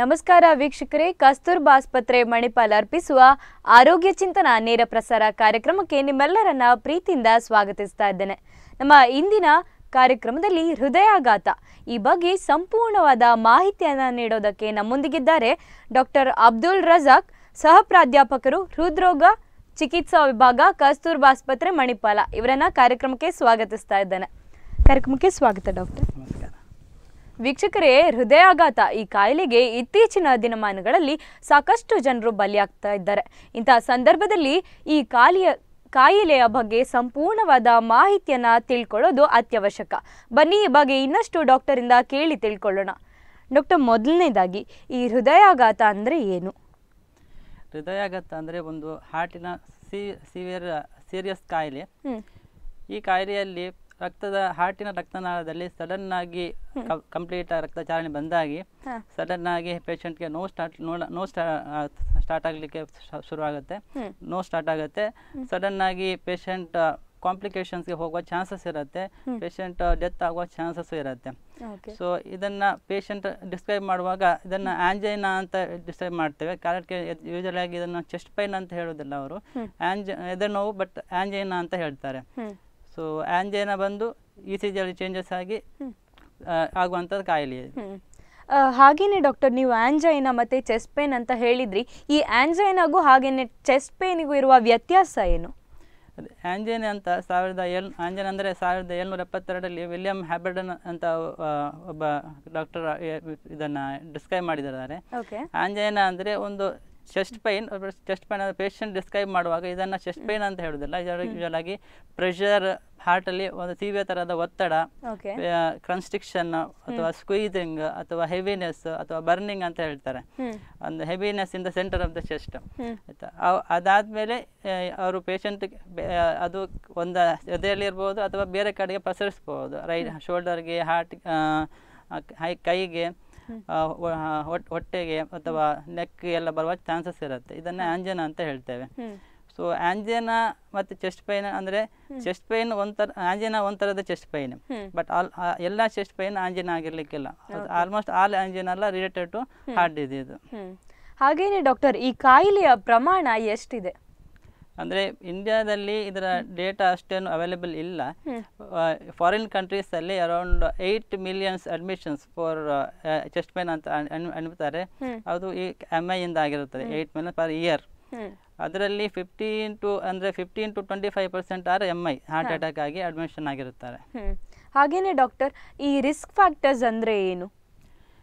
ನಮಸ್ಕಾರ ವೀಕ್ಷಕರೇ. ಕಸ್ತೂರ್ಬಾ ಆಸ್ಪತ್ರೆ ಮಣಿಪಾಲ್ ಅರ್ಪಿಸುವ ಆರೋಗ್ಯ ಚಿಂತನ ನೇರ ಪ್ರಸಾರ ಕಾರ್ಯಕ್ರಮಕ್ಕೆ ನಿಮ್ಮೆಲ್ಲರನ್ನ ಪ್ರೀತಿಯಿಂದ ಸ್ವಾಗತಿಸ್ತಾ ಇದ್ದೇನೆ. ನಮ್ಮ ಇಂದಿನ ಕಾರ್ಯಕ್ರಮದಲ್ಲಿ ಹೃದಯಾಘಾತ. ಈ ಬಗ್ಗೆ ಸಂಪೂರ್ಣವಾದ ಮಾಹಿತಿಯನ್ನು ನೀಡೋದಕ್ಕೆ ನಮ್ಮೊಂದಿಗಿದ್ದಾರೆ ಡಾಕ್ಟರ್ ಅಬ್ದುಲ್ ರಜಾಕ್, ಸಹ ಪ್ರಾಧ್ಯಾಪಕರು ಹೃದ್ರೋಗ ಚಿಕಿತ್ಸಾ ವಿಭಾಗ ಕಸ್ತೂರ್ಬಾ ಆಸ್ಪತ್ರೆ ಮಣಿಪಾಲ. ಇವರನ್ನ ಕಾರ್ಯಕ್ರಮಕ್ಕೆ ಸ್ವಾಗತಿಸ್ತಾ ಇದ್ದೇನೆ. ಕಾರ್ಯಕ್ರಮಕ್ಕೆ ಸ್ವಾಗತ ಡಾಕ್ಟರ್. ವೀಕ್ಷಕರೇ ಹೃದಯಾಘಾತ ಈ ಕಾಯಿಲೆಗೆ ಇತ್ತೀಚಿನ ದಿನಮಾನಗಳಲ್ಲಿ ಸಾಕಷ್ಟು ಜನರು ಬಲಿಯಾಗ್ತಾ ಇದ್ದಾರೆ. ಇಂತಹ ಸಂದರ್ಭದಲ್ಲಿ ಈ ಕಾಲಿಯ ಕಾಯಿಲೆಯ ಬಗ್ಗೆ ಸಂಪೂರ್ಣವಾದ ಮಾಹಿತಿಯನ್ನ ತಿಳ್ಕೊಳ್ಳೋದು ಅತ್ಯವಶ್ಯಕ. ಬನ್ನಿ ಈ ಬಗ್ಗೆ ಇನ್ನಷ್ಟು ಡಾಕ್ಟರಿಂದ ಕೇಳಿ ತಿಳ್ಕೊಳ್ಳೋಣ. ಡಾಕ್ಟರ್ ಮೊದಲನೇದಾಗಿ ಈ ಹೃದಯಾಘಾತ ಅಂದರೆ ಏನು? ಹೃದಯಾಘಾತ ಅಂದರೆ ಒಂದು ಹಾರ್ಟಿನ ಸಿ ಸಿವಿಯರ್ ಸೀರಿಯಸ್ ಕಾಯಿಲೆ. ಈ ಕಾಯಿಲೆಯಲ್ಲಿ ರಕ್ತದ ಹಾರ್ಟಿನ ರಕ್ತನಾಳದಲ್ಲಿ ಸಡನ್ ಆಗಿ ಕಂಪ್ಲೀಟ್ ರಕ್ತ ಚಾಲನೆ ಬಂದಾಗಿ. ಸಡನ್ ಆಗಿ ಪೇಷಂಟ್ಗೆ ನೋವು ಸ್ಟಾರ್ಟ್ ನೋ ಸ್ಟಾರ್ಟ್ ಆಗಲಿಕ್ಕೆ ಶುರುವಾಗುತ್ತೆ. ನೋ ನೋವು ಸ್ಟಾರ್ಟ್ ಆಗುತ್ತೆ. ಸಡನ್ ಆಗಿ ಪೇಷಂಟ್ ಕಾಂಪ್ಲಿಕೇಶನ್ಸ್ಗೆ ಹೋಗುವ ಚಾನ್ಸಸ್ ಇರುತ್ತೆ. ಪೇಷಂಟ್ ಡೆತ್ ಆಗುವ ಚಾನ್ಸಸ್ ಇರುತ್ತೆ. ಸೊ ಇದನ್ನ ಪೇಷಂಟ್ ಡಿಸ್ಕ್ರೈಬ್ ಮಾಡುವಾಗ ಇದನ್ನ ಆಂಜೈನಾ ಅಂತ ಡಿಸ್ಕ್ರೈಬ್ ಮಾಡ್ತೇವೆ. ಕಾರಣಕ್ಕೆ ಯೂಶಲಿ ಆಗಿ ಇದನ್ನ ಚೆಸ್ಟ್ ಪೈನ್ ಅಂತ ಹೇಳೋದಿಲ್ಲ ಅವರು. ಆಂಜ ಎದೆ ನೋವು ಬಟ್ ಆಂಜೈನಾ ಅಂತ ಹೇಳ್ತಾರೆ. ಸೊ ಆಂಜೇನ ಬಂದು ಇ ಸಿ ಜಿಯಲ್ಲಿ ಚೇಂಜಸ್ ಆಗಿ ಆಗುವಂತ ಆಗುವಂಥದ್ದು ಕಾಯಿಲೆ. ಹಾಗೇನೆ ಡಾಕ್ಟರ್ ನೀವು ಆಂಜೈನ ಮತ್ತೆ ಚೆಸ್ಟ್ ಪೇನ್ ಅಂತ ಹೇಳಿದ್ರಿ. ಈ ಆಂಜೈನಾಗೂ ಹಾಗೇನೆ ಚೆಸ್ಟ್ ಪೇನಿಗೂ ಇರುವ ವ್ಯತ್ಯಾಸ ಏನು? ಆಂಜೇನ ಅಂತ ಸಾವಿರದ ಏಳ್ ಆಂಜನ ಅಂದರೆ ಸಾವಿರದ ಏಳ್ನೂರ ಎಪ್ಪತ್ತೆರಡರಲ್ಲಿ ವಿಲಿಯಂ ಹ್ಯಾಬರ್ಡನ್ ಅಂತ ಒಬ್ಬ ಡಾಕ್ಟರ್ ಇದನ್ನು ಡಿಸ್ಕ್ರೈಬ್ ಮಾಡಿದ್ದಾರೆ. ಆಂಜೈನ ಅಂದರೆ ಒಂದು chest pain chest pain patient describe ಮಾಡುವಾಗ ಇದನ್ನು ಚೆಸ್ಟ್ ಪೈನ್ ಅಂತ ಹೇಳೋದಿಲ್ಲ ಯೂಶಲ್ ಆಗಿ ಪ್ರೆಷರ್ ಹಾರ್ಟಲ್ಲಿ ಒಂದು ತೀವ್ರ ಥರದ ಒತ್ತಡ ಕನ್ಸ್ಟ್ರಿಕ್ಷನ್ ಅಥವಾ ಸ್ಕ್ವೀಸಿಂಗ್ ಅಥವಾ ಹೆವಿನೆಸ್ ಅಥವಾ ಬರ್ನಿಂಗ್ ಅಂತ ಹೇಳ್ತಾರೆ. ಒಂದು heaviness in the centre of the chest ಆಯ್ತಾ? ಮೇಲೆ ಅವರು ಪೇಷಂಟ್ ಅದು ಒಂದು ಎದೆಯಲ್ಲಿರ್ಬೋದು ಅಥವಾ ಬೇರೆ ಕಡೆಗೆ ಪಸರಿಸ್ಬೋದು. ರೈಟ್ ಶೋಲ್ಡರ್ಗೆ ಹಾರ್ಟ್ ಹೈ ಕೈಗೆ. ಹೊಟ್ಟೆಗೆ ಅಥವಾ ನೆಕ್ ಎಲ್ಲ ಬರುವ ಚಾನ್ಸಸ್ ಇರುತ್ತೆ. ಇದನ್ನ ಆಂಜನ ಅಂತ ಹೇಳ್ತೇವೆ. ಸೊ ಆಂಜನ ಮತ್ತೆ ಚೆಸ್ಟ್ ಪೈನ್ ಅಂದ್ರೆ ಚೆಸ್ಟ್ ಪೈನ್ ಒಂಥರ ಆಂಜನ ಒಂಥರದ ಚೆಸ್ಟ್ ಪೈನ್. ಬಟ್ ಆಲ್ ಎಲ್ಲ ಚೆಸ್ಟ್ ಪೈನ್ ಆಂಜನ ಆಗಿರ್ಲಿಕ್ಕಿಲ್ಲ. ಆಲ್ಮೋಸ್ಟ್ ಆಲ್ ಆಂಜನ ಎಲ್ಲ ರಿಲೇಟೆಡ್ ಟು ಹಾರ್ಟ್ ಡಿಸೀಸ್ ಹಾಗೇನೆ ಡಾಕ್ಟರ್ ಈ ಕಾಯಿಲೆಯ ಪ್ರಮಾಣ ಎಷ್ಟಿದೆ? ಅಂದರೆ ಇಂಡಿಯಾದಲ್ಲಿ ಇದರ ಡೇಟಾ ಅಷ್ಟೇನು ಅವೈಲೇಬಲ್ ಇಲ್ಲ. Foreign ಕಂಟ್ರೀಸಲ್ಲಿ around eight millions admissions for chest men ಅಂತ ಅನ್- ಅನ್- ಅನ್ಬಿಡ್ತಾರೆ ಹ್ಮ್. ಅದು ಈ ಎಂ ಐ ಇಂದ ಆಗಿರುತ್ತದೆ ಏಟ್ ಮಿಲಿಯನ್ ಪರ್ ಇಯರ್ ಅದರಲ್ಲಿ ಫಿಫ್ಟೀನ್ ಟು ಅಂದ್ರೆ fifteen to twenty five percent or M I heart attack ಆಗಿ ಅಡ್ಮಿಷನ್ ಆಗಿರುತ್ತಾರೆ. ಹಾಗೇನೆ ಡಾಕ್ಟರ್ ಈ ರಿಸ್ಕ್ ಫ್ಯಾಕ್ಟರ್ಸ್ ಅಂದ್ರೆ ಏನು?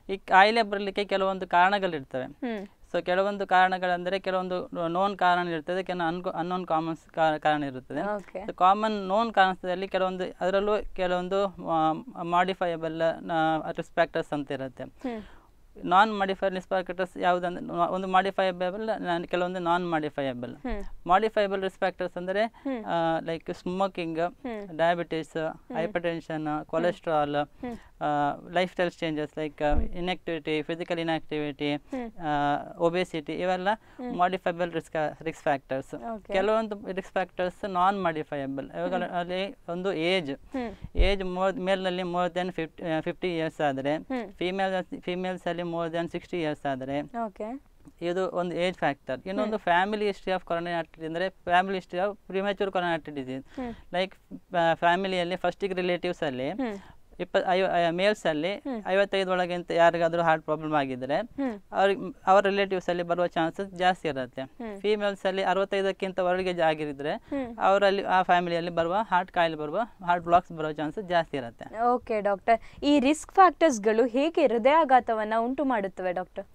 ಈ ಕಾಯಿಲೆ ಬರಲಿಕ್ಕೆ ಕೆಲವೊಂದು ಕಾರಣಗಳಿರ್ತವೆ. ಸೊ ಕೆಲವೊಂದು ಕಾರಣಗಳೆಂದರೆ ಕೆಲವೊಂದು ನೋನ್ ಕಾರಣ ಇರ್ತದೆ ಕೆಲವು ಅನ್ಕೋ ಅನ್ನೋನ್ ಕಾಮನ್ಸ್ ಕಾರಣ ಇರುತ್ತದೆ. ಸೊ ಕಾಮನ್ ನೋನ್ ಕಾರಣದಲ್ಲಿ ಕೆಲವೊಂದು ಅದರಲ್ಲೂ ಕೆಲವೊಂದು ಮಾಡಿಫೈಯಬಲ್ ರಿಸ್ಪೆಕ್ಟರ್ಸ್ ಅಂತ ಇರುತ್ತೆ. ನಾನ್ ಮಾಡಿಫೈಡ್ ರಿಸ್ಪ್ಯಾಕ್ಟರ್ಸ್ ಯಾವುದಂದ್ರೆ ಒಂದು ಮಾಡಿಫೈಯಬಲ್ ಕೆಲವೊಂದು non modifiable modifiable modifiable risk factors ಅಂದರೆ. Like smoking diabetes hypertension cholesterol. Lifestyle changes like inactivity physical inactivity. Obesity ಇವೆಲ್ಲ ಮಾಡಿಫೈಬಲ್ ರಿಸ್ಕ್ ರಿಸ್ಕ್ ಫ್ಯಾಕ್ಟರ್ಸ್. ಕೆಲವೊಂದು ರಿಸ್ಕ್ ಫ್ಯಾಕ್ಟರ್ಸ್ ನಾನ್ ಮಾಡಿಫೈಯಬಲ್ ಇವುಗಳಲ್ಲಿ ಒಂದು age age more ಮೇಲ್ನಲ್ಲಿ more than fifty fifty years ಆದರೆ female female ಫೀಮೇಲ್ಸಲ್ಲಿ more than sixty years ಆದರೆ ಇದು ಒಂದು age factor ಇನ್ನೊಂದು ಫ್ಯಾಮಿಲಿ ಹಿಸ್ಟ್ರಿ ಆಫ್ ಕೊರೋನಾಟಿ ಅಂದರೆ family history of premature coronary disease. Like ಫ್ಯಾಮಿಲಿಯಲ್ಲಿ ಫಸ್ಟಿಗೆ ರಿಲೇಟಿವ್ಸಲ್ಲಿ ಹ್ಮ್. ಇಪ್ಪ ಐವ ಮೇಲ್ಸಲ್ಲಿ ಐವತ್ತೈದು ಒಳಗೆ ಯಾರಿಗಾದ್ರೂ ಹಾರ್ಟ್ ಪ್ರಾಬ್ಲಮ್ ಆಗಿದ್ರೆ ಅವ್ರಿಗೆ ಅವ್ರ ರಿಲೇಟಿವ್ಸ್ ಅಲ್ಲಿ ಬರುವ ಚಾನ್ಸಸ್ ಜಾಸ್ತಿ ಇರುತ್ತೆ. ಫಿಮೇಲ್ಸ್ ಅಲ್ಲಿ ಅರವತ್ತೈದಕ್ಕಿಂತ ಒಳಗೆ ಆಗಿರಿದ್ರೆ. ಅವರಲ್ಲಿ ಆ ಫ್ಯಾಮಿಲಿಯಲ್ಲಿ ಬರುವ ಹಾರ್ಟ್ ಕಾಯಿಲೆ ಬರುವ ಹಾರ್ಟ್ ಬ್ಲಾಕ್ಸ್ ಬರುವ ಚಾನ್ಸಸ್ ಜಾಸ್ತಿ ಇರುತ್ತೆ. ಓಕೆ ಡಾಕ್ಟರ್ ಈ ರಿಸ್ಕ್ ಫ್ಯಾಕ್ಟರ್ಸ್ಗಳು ಹೇಗೆ ಹೃದಯಾಘಾತವನ್ನ ಉಂಟು ಮಾಡುತ್ತವೆ ಡಾಕ್ಟರ್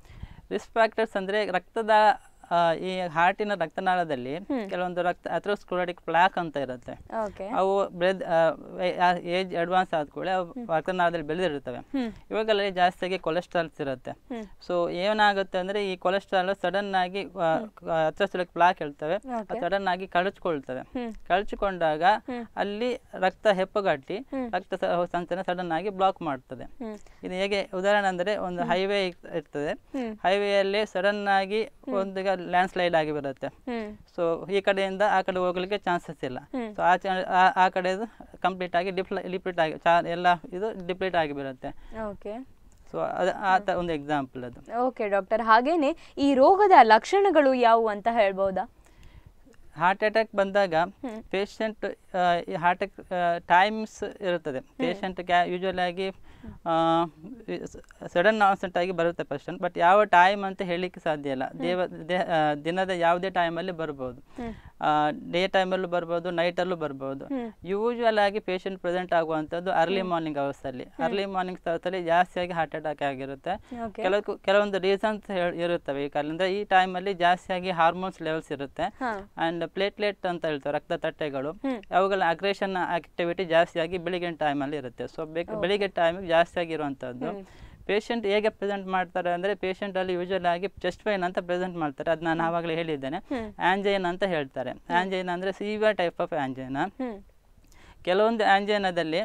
ರಿಸ್ಕ್ ಫ್ಯಾಕ್ಟರ್ಸ್ ಅಂದ್ರೆ ರಕ್ತದ ಈ ಹಾರ್ಟಿನ ರಕ್ತನಾಳದಲ್ಲಿ ಕೆಲವೊಂದು ರಕ್ತ ಅಥ್ರೋಸ್ಕ್ಲೋಟಿಕ್ ಪ್ಲಾಕ್ ಅಂತ ಇರುತ್ತೆ. ಅವು ಬೆಳೆದ ಏಜ್ ಅಡ್ವಾನ್ಸ್ ಆದ ಕೂಡಲೇ ರಕ್ತನಾಳದಲ್ಲಿ ಬೆಳೆದಿರುತ್ತವೆ. ಹ್ಮ್. ಇವಾಗಲೇ ಜಾಸ್ತಿಯಾಗಿ ಕೊಲೆಸ್ಟ್ರಾಲ್ಸ್ ಇರುತ್ತೆ. ಸೊ ಏನಾಗುತ್ತೆ ಅಂದ್ರೆ ಈ ಕೊಲೆಸ್ಟ್ರಾಲ್ ಸಡನ್ ಆಗಿ ಅಥ್ರೋಸ್ಕ್ಲೋಟಿಕ್ ಪ್ಲಾಕ್ ಹೇಳ್ತವೆ. ಸಡನ್ ಆಗಿ ಕಳಚ್ಕೊಳ್ತವೆ. ಕಳಚಿಕೊಂಡಾಗ ಅಲ್ಲಿ ರಕ್ತ ಹೆಪ್ಪುಗಟ್ಟಿ ರಕ್ತ ಸಂಚನ ಸಡನ್ ಆಗಿ ಬ್ಲಾಕ್ ಮಾಡ್ತದೆ. ಇದು ಹೇಗೆ ಉದಾಹರಣೆ ಅಂದ್ರೆ ಒಂದು ಹೈವೇ ಇರ್ತದೆ. ಹೈವೇಯಲ್ಲಿ ಸಡನ್ ಆಗಿ ಒಂದು ಲ್ಯಾಂಡ್ ಸ್ಲೈಡ್ ಆಗಿ ಬರುತ್ತೆ. ಸೊ ಈ ಕಡೆಯಿಂದ ಆ ಕಡೆ ಹೋಗ್ಲಿಕ್ಕೆ ಚಾನ್ಸಸ್ ಇಲ್ಲ. ಸೊ ಆ ಆ- ಕಡೆದು ಕಂಪ್ಲೀಟ್ ಆಗಿ ಡಿಪ್ಲ ಡಿಪ್ಲೀಟ್ ಆಗಿ ಎಲ್ಲ ಇದು ಡಿಪ್ಲೀಟ್ ಆಗಿ ಬರುತ್ತೆ. ಓಕೆ ಸೊ ಅದು ಆ ಥರ ಒಂದು ಎಕ್ಸಾಂಪಲ್ ಅದು. ಓಕೆ ಡಾಕ್ಟರ್ ಹಾಗೇನೆ ಈ ರೋಗದ ಲಕ್ಷಣಗಳು ಯಾವುವು ಅಂತ ಹೇಳ್ಬೋದಾ? ಹಾರ್ಟ್ ಅಟ್ಯಾಕ್ ಬಂದಾಗ ಪೇಷಂಟ್ ಹಾರ್ಟ್ ಟೈಮ್ಸ್ ಇರುತ್ತದೆ. ಪೇಷಂಟ್ ಯೂಶುವಲ್ ಆಗಿ ಸಡನ್ ಆನ್ಸೆಂಟ್ ಆಗಿ ಬರುತ್ತೆ ಪರ್ಸನ್ ಬಟ್ ಯಾವ ಟೈಮ್ ಅಂತ ಹೇಳಲಿಕ್ಕೆ ಸಾಧ್ಯ ಇಲ್ಲ. ದೇವ ದಿನದ ಯಾವುದೇ ಟೈಮಲ್ಲಿ ಬರ್ಬೋದು. ಡೇ ಟೈಮಲ್ಲೂ ಬರ್ಬೋದು ನೈಟಲ್ಲೂ ಬರ್ಬೋದು. ಯೂಶುವಲ್ ಆಗಿ ಪೇಷಂಟ್ ಪ್ರೆಸೆಂಟ್ ಆಗುವಂಥದ್ದು ಅರ್ಲಿ ಮಾರ್ನಿಂಗ್ ಅವರ್ಸಲ್ಲಿ ಅರ್ಲಿ ಮಾರ್ನಿಂಗ್ ಸ್ಥಳದಲ್ಲಿ ಜಾಸ್ತಿಯಾಗಿ ಹಾರ್ಟ್ ಅಟ್ಯಾಕ್ ಆಗಿರುತ್ತೆ. ಕೆಲವು ಕೆಲವೊಂದು ರೀಸನ್ಸ್ ಇರುತ್ತವೆ ಈ ಕಾಲ ಅಂದ್ರೆ ಈ ಟೈಮಲ್ಲಿ ಜಾಸ್ತಿಯಾಗಿ ಹಾರ್ಮೋನ್ಸ್ ಲೆವೆಲ್ಸ್ ಇರುತ್ತೆ. ಆ್ಯಂಡ್ ಪ್ಲೇಟ್ಲೆಟ್ ಅಂತ ಹೇಳ್ತಾರೆ ರಕ್ತ ತಟ್ಟೆಗಳು. ಅವುಗಳ ಅಗ್ರೇಷನ್ ಆಕ್ಟಿವಿಟಿ ಜಾಸ್ತಿಯಾಗಿ ಬೆಳಿಗ್ಗೆ ಟೈಮಲ್ಲಿ ಇರುತ್ತೆ. ಸೊ ಬೆಳಿಗ್ಗೆ ಟೈಮಿಗೆ ಜಾಸ್ತಿ ಆಗಿರುವಂಥದ್ದು. ಪೇಷಂಟ್ ಹೇಗೆ ಪ್ರೆಸೆಂಟ್ ಮಾಡ್ತಾರೆ ಅಂದರೆ ಪೇಷಂಟಲ್ಲಿ ಯೂಶುವಲ್ ಆಗಿ ಚೆಸ್ಟ್ ಪೈನ್ ಅಂತ ಪ್ರೆಸೆಂಟ್ ಮಾಡ್ತಾರೆ. ಅದು ನಾನು ಆವಾಗಲೇ ಹೇಳಿದ್ದೇನೆ. ಆಂಜೈನ್ ಅಂತ ಹೇಳ್ತಾರೆ. ಆಂಜೈನ್ ಅಂದರೆ ಸಿವಿಯರ್ ಟೈಪ್ ಆಫ್ ಆಂಜೈನ ಕೆಲವೊಂದು ಆಂಜೈನದಲ್ಲಿ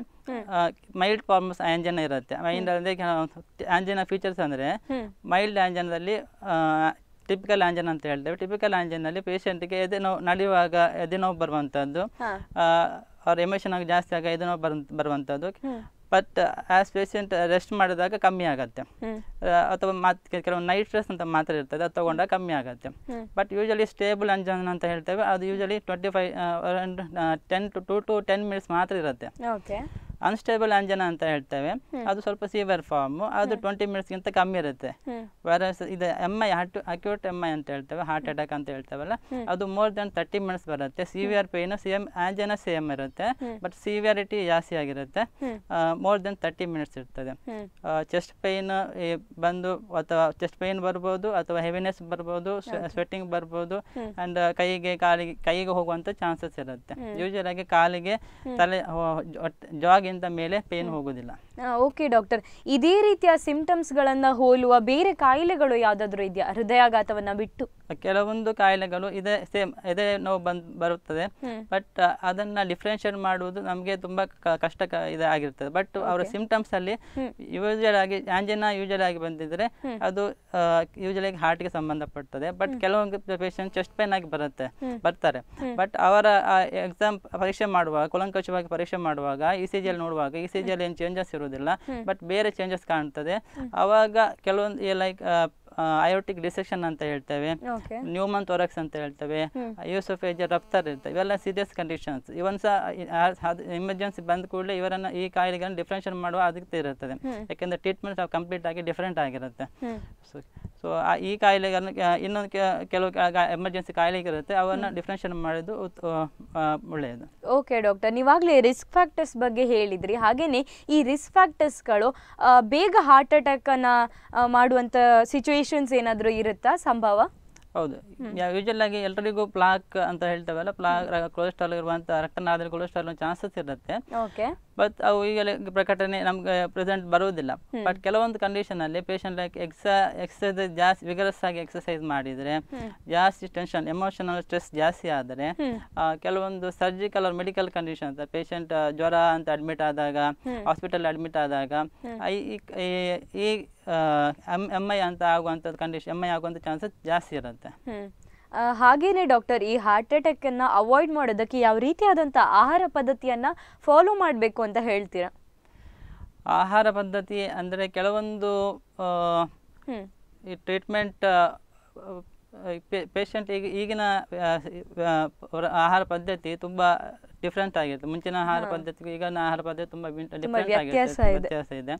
ಮೈಲ್ಡ್ ಫಾರ್ಮ್ಸ್ ಆಂಜನ ಇರುತ್ತೆ. ಮೈಲ್ಡ್ ಅಂದರೆ ಆಂಜನ ಫೀಚರ್ಸ್ ಅಂದರೆ ಮೈಲ್ಡ್ ಆಂಜನದಲ್ಲಿ ಟಿಪಿಕಲ್ ಆಂಜನ್ ಅಂತ ಹೇಳ್ತೇವೆ. ಟಿಪಿಕಲ್ ಆಂಜನಲ್ಲಿ ಪೇಷಂಟ್ಗೆ ಎದೆ ನೋವು ನಡೆಯುವಾಗ ಎದೆ ನೋವು ಬರುವಂಥದ್ದು. ಅವ್ರ ಎಮೋಷನ್ ಆಗಿ ಜಾಸ್ತಿ ಆಗ ಎದೆ ನೋವು ಬರು ಬರುವಂಥದ್ದು. ಬಟ್ ಆಸ್ ಪೇಷಂಟ್ ರೆಸ್ಟ್ ಮಾಡಿದಾಗ ಕಮ್ಮಿ ಆಗುತ್ತೆ. ಅಥವಾ ಮಾತು ಕೆಲವು ನೈಟ್ ರೆಸ್ಟ್ ಅಂತ ಮಾತ್ರ ಇರ್ತದೆ ಅದು ತಗೊಂಡಾಗ ಕಮ್ಮಿ ಆಗುತ್ತೆ. ಬಟ್ ಯೂಶಲಿ ಸ್ಟೇಬಲ್ ಅಂಜನ್ ಅಂತ ಹೇಳ್ತೇವೆ ಅದು usually twenty five ten to to to ten minutes ಮಾತ್ರ ಇರುತ್ತೆ. ಅನ್ಸ್ಟೇಬಲ್ ಅಂಜನ ಅಂತ ಹೇಳ್ತೇವೆ. ಅದು ಸ್ವಲ್ಪ ಸಿವಿಯರ್ ಫಾರ್ಮ್ ಅದು ಟ್ವೆಂಟಿ ಮಿನಿಟ್ಸ್ಗಿಂತ ಕಮ್ಮಿ ಇರುತ್ತೆ. ವೈರಸ್ ಇದು M I heart acute M I ಅಂತ ಹೇಳ್ತೇವೆ ಹಾರ್ಟ್ ಅಟ್ಯಾಕ್ ಅಂತ ಹೇಳ್ತೇವಲ್ಲ. ಅದು ಮೋರ್ ದೆನ್ ತರ್ಟಿ ಮಿನಿಟ್ಸ್ ಬರುತ್ತೆ. Severe pain same angina same ಇರುತ್ತೆ. ಬಟ್ ಸಿವಿಯರಿಟಿ ಜಾಸ್ತಿ ಆಗಿರುತ್ತೆ. ಮೋರ್ ದೆನ್ ತರ್ಟಿ ಮಿನಿಟ್ಸ್ ಇರ್ತದೆ. ಚೆಸ್ಟ್ ಪೇನ್ ಬಂದು ಅಥವಾ ಚೆಸ್ಟ್ ಪೇನ್ ಬರ್ಬೋದು ಅಥವಾ ಹೆವಿನೆಸ್ ಬರ್ಬೋದು ಸ್ವೆಟ್ಟಿಂಗ್ ಬರ್ಬೋದು ಅಂಡ್ ಕೈಗೆ ಕಾಲಿಗೆ ಕೈಗೆ ಹೋಗುವಂತ ಚಾನ್ಸಸ್ ಇರುತ್ತೆ. ಯೂಶಲ್ ಆಗಿ ಕಾಲಿಗೆ ತಲೆ ಜಾಗಿಂದ ಮೇಲೆ ಪೇನ್ ಹೋಗುದಿಲ್ಲ. Okay doctor. ಇದೇ ರೀತಿಯ ಸಿಂಪ್ಟಮ್ಸ್ಗಳನ್ನ ಹೋಲುವ ಬೇರೆ ಕಾಯಿಲೆಗಳು ಯಾವ್ದಾದ್ರು ಇದೆಯಾ? ಹೃದಯಾಘಾತವನ್ನ ಬಿಟ್ಟು? ಕೆಲವೊಂದು ಕಾಯಿಲೆಗಳು ಇದೆ ಸೇಮ್ ಎದೆ ನೋವು ಬಂದ್ ಬರುತ್ತದೆ. ಬಟ್ ಅದನ್ನ ಡಿಫ್ರೆನ್ಶಿಯೇಟ್ ಮಾಡುವುದು ನಮಗೆ ತುಂಬಾ ಕಷ್ಟ ಇದು ಆಗಿರ್ತದೆ. ಬಟ್ ಅವರ ಸಿಂಪ್ಟಮ್ಸ್ ಅಲ್ಲಿ ಯೂಜಲ್ ಆಗಿ ಆಂಜಿನ ಯೂಜಲ್ ಆಗಿ ಬಂದಿದ್ರೆ ಅದು ಯೂಜಲ್ ಆಗಿ ಹಾರ್ಟ್ಗೆ ಸಂಬಂಧಪಡ್ತದೆ. ಬಟ್ ಕೆಲವೊಂದು ಪೇಷಂಟ್ ಚೆಸ್ಟ್ ಪೇನ್ ಆಗಿ ಬರುತ್ತೆ ಬರ್ತಾರೆ. ಬಟ್ ಅವರ ಎಕ್ಸಾಮ್ ಪರೀಕ್ಷೆ ಮಾಡುವಾಗ ಕುಲಂಕಷವಾಗಿ ಪರೀಕ್ಷೆ ಮಾಡುವಾಗ ಇ ಸಿ ಜಿಯಲ್ಲಿ ನೋಡುವಾಗ ಈ ಸಿ ಜಿಯಲ್ಲಿ ಏನು ಚೇಂಜಸ್ ಇರುವುದಿಲ್ಲ ಬಟ್ ಬೇರೆ ಚೇಂಜಸ್ ಕಾಣ್ತದೆ. ಅವಾಗ ಕೆಲವೊಂದು ಲೈಕ್ ಅಯೋಟಿಕ್ ಡಿಸೆಕ್ಷನ್ ಅಂತ ಹೇಳ್ತೇವೆ. ನ್ಯೂಮನ್ ತೊರಕ್ಸ್ ಅಂತ ಹೇಳ್ತೇವೆ. ಯೂಸೋಫೇಜ್ ರಫ್ತರ್ ಇರ್ತವೆ ಇವೆಲ್ಲ ಸೀರಿಯಸ್ ಕಂಡೀಷನ್ಸ್ ಇವನ್ ಸಹ ಎಮರ್ಜೆನ್ಸಿ ಬಂದ ಕೂಡಲೇ ಇವರನ್ನ ಈ ಕಾಯಿಲೆಗಳನ್ನು ಡಿಫ್ರೆನ್ಷಿಯೇಟ್ ಮಾಡುವ ಅದಕ್ಕೆ ಇರುತ್ತದೆ. ಯಾಕೆಂದ್ರೆ ಟ್ರೀಟ್ಮೆಂಟ್ ಕಂಪ್ಲೀಟ್ ಆಗಿ ಡಿಫ್ರೆಂಟ್ ಆಗಿರುತ್ತೆ. ಸೊ ಈ ಕಾಯಿಲೆಗಳನ್ನು ಇನ್ನೊಂದು ಕೆಲವು ಎಮರ್ಜೆನ್ಸಿ ಕಾಯಿಲೆಗಳಿರುತ್ತೆ ಅವನ್ನ ಡಿಫ್ರೆನ್ಷಿಯೇಟ್ ಮಾಡೋದು ಒಳ್ಳೆಯದು. ಓಕೆ ಡಾಕ್ಟರ್ ನೀವಾಗಲೇ ರಿಸ್ಕ್ ಫ್ಯಾಕ್ಟರ್ಸ್ ಬಗ್ಗೆ ಹೇಳಿದ್ರಿ. ಹಾಗೇನೆ ಈ ರಿಸ್ಕ್ ಫ್ಯಾಕ್ಟರ್ಸ್ಗಳು ಬೇಗ ಹಾರ್ಟ್ ಅಟ್ಯಾಕ್ ಅನ್ನ ಆ, ಸಿಚುವೇಶನ್ಸ್ ಏನಾದರೂ ಇರುತ್ತಾ ಸಂಭವ? ಹೌದು. ಯೂಶಲ್ ಆಗಿ ಎಲ್ಲರಿಗೂ ಪ್ಲಾಕ್ ಅಂತ ಹೇಳ್ತೇವಲ್ಲ ಪ್ಲಾಕ್ ಕೊಲೆಸ್ಟ್ರಾಲ್ ಇರುವಂತಹ ರಕ್ತನಾಳದಲ್ಲಿ ಕೊಲೆಸ್ಟ್ರಾಲ್ ಚಾನ್ಸಸ್ ಇರುತ್ತೆ. ಓಕೆ ಬಟ್ ಅವು ಈಗಲೇ ಪ್ರಕಟಣೆ ನಮ್ಗೆ ಪ್ರೆಸೆಂಟ್ ಬರುವುದಿಲ್ಲ. ಬಟ್ ಕೆಲವೊಂದು ಕಂಡೀಷನ್ ಅಲ್ಲಿ ಪೇಷಂಟ್ ಲೈಕ್ ಎಕ್ಸಾ ಎಕ್ಸಸೈಸ್ ಜಾಸ್ತಿ ವಿಗರಸ್ ಆಗಿ ಎಕ್ಸಸೈಸ್ ಮಾಡಿದ್ರೆ ಜಾಸ್ತಿ ಟೆನ್ಷನ್ ಎಮೋಷನಲ್ ಸ್ಟ್ರೆಸ್ ಜಾಸ್ತಿ ಆದರೆ ಕೆಲವೊಂದು ಸರ್ಜಿಕಲ್ ಅವ್ರ ಮೆಡಿಕಲ್ ಕಂಡೀಷನ್ ಅಂತ ಪೇಷಂಟ್ ಜ್ವರ ಅಂತ ಅಡ್ಮಿಟ್ ಆದಾಗ ಹಾಸ್ಪಿಟಲ್ ಅಡ್ಮಿಟ್ ಆದಾಗ ಈ- ಈ- ಈ- ಈ ಎಂ ಐ ಅಂತ ಆಗುವಂಥದ್ದು ಕಂಡೀಷನ್ ಎಂ ಐ ಆಗುವಂಥ ಚಾನ್ಸಸ್ ಜಾಸ್ತಿ ಇರುತ್ತೆ. ಹಾಗೇನೆ ಡಾಕ್ಟರ್ ಈ ಹಾರ್ಟ್ ಅಟ್ಯಾಕ್ ಅನ್ನ ಅವಾಯ್ಡ್ ಮಾಡೋದಕ್ಕೆ ಯಾವ ರೀತಿಯಾದಂಥ ಆಹಾರ ಪದ್ಧತಿಯನ್ನ ಫಾಲೋ ಮಾಡಬೇಕು ಅಂತ ಹೇಳ್ತೀರಾ? ಆಹಾರ ಪದ್ಧತಿ ಅಂದರೆ ಕೆಲವೊಂದು ಈ ಟ್ರೀಟ್ಮೆಂಟ್ ಪೇಷಂಟ್ ಈಗ ಈಗಿನ ಆಹಾರ ಪದ್ಧತಿ ತುಂಬ ಡಿಫ್ರೆಂಟ್ ಆಗಿರುತ್ತೆ. ಮುಂಚಿನ ಆಹಾರ ಪದ್ಧತಿಗೂ ಈಗಿನ ಆಹಾರ ಪದ್ಧತಿ ತುಂಬ ಡಿಫ್ರೆಂಟ್ ಆಗಿರುತ್ತೆ. ವ್ಯತ್ಯಾಸ ಇದೆ.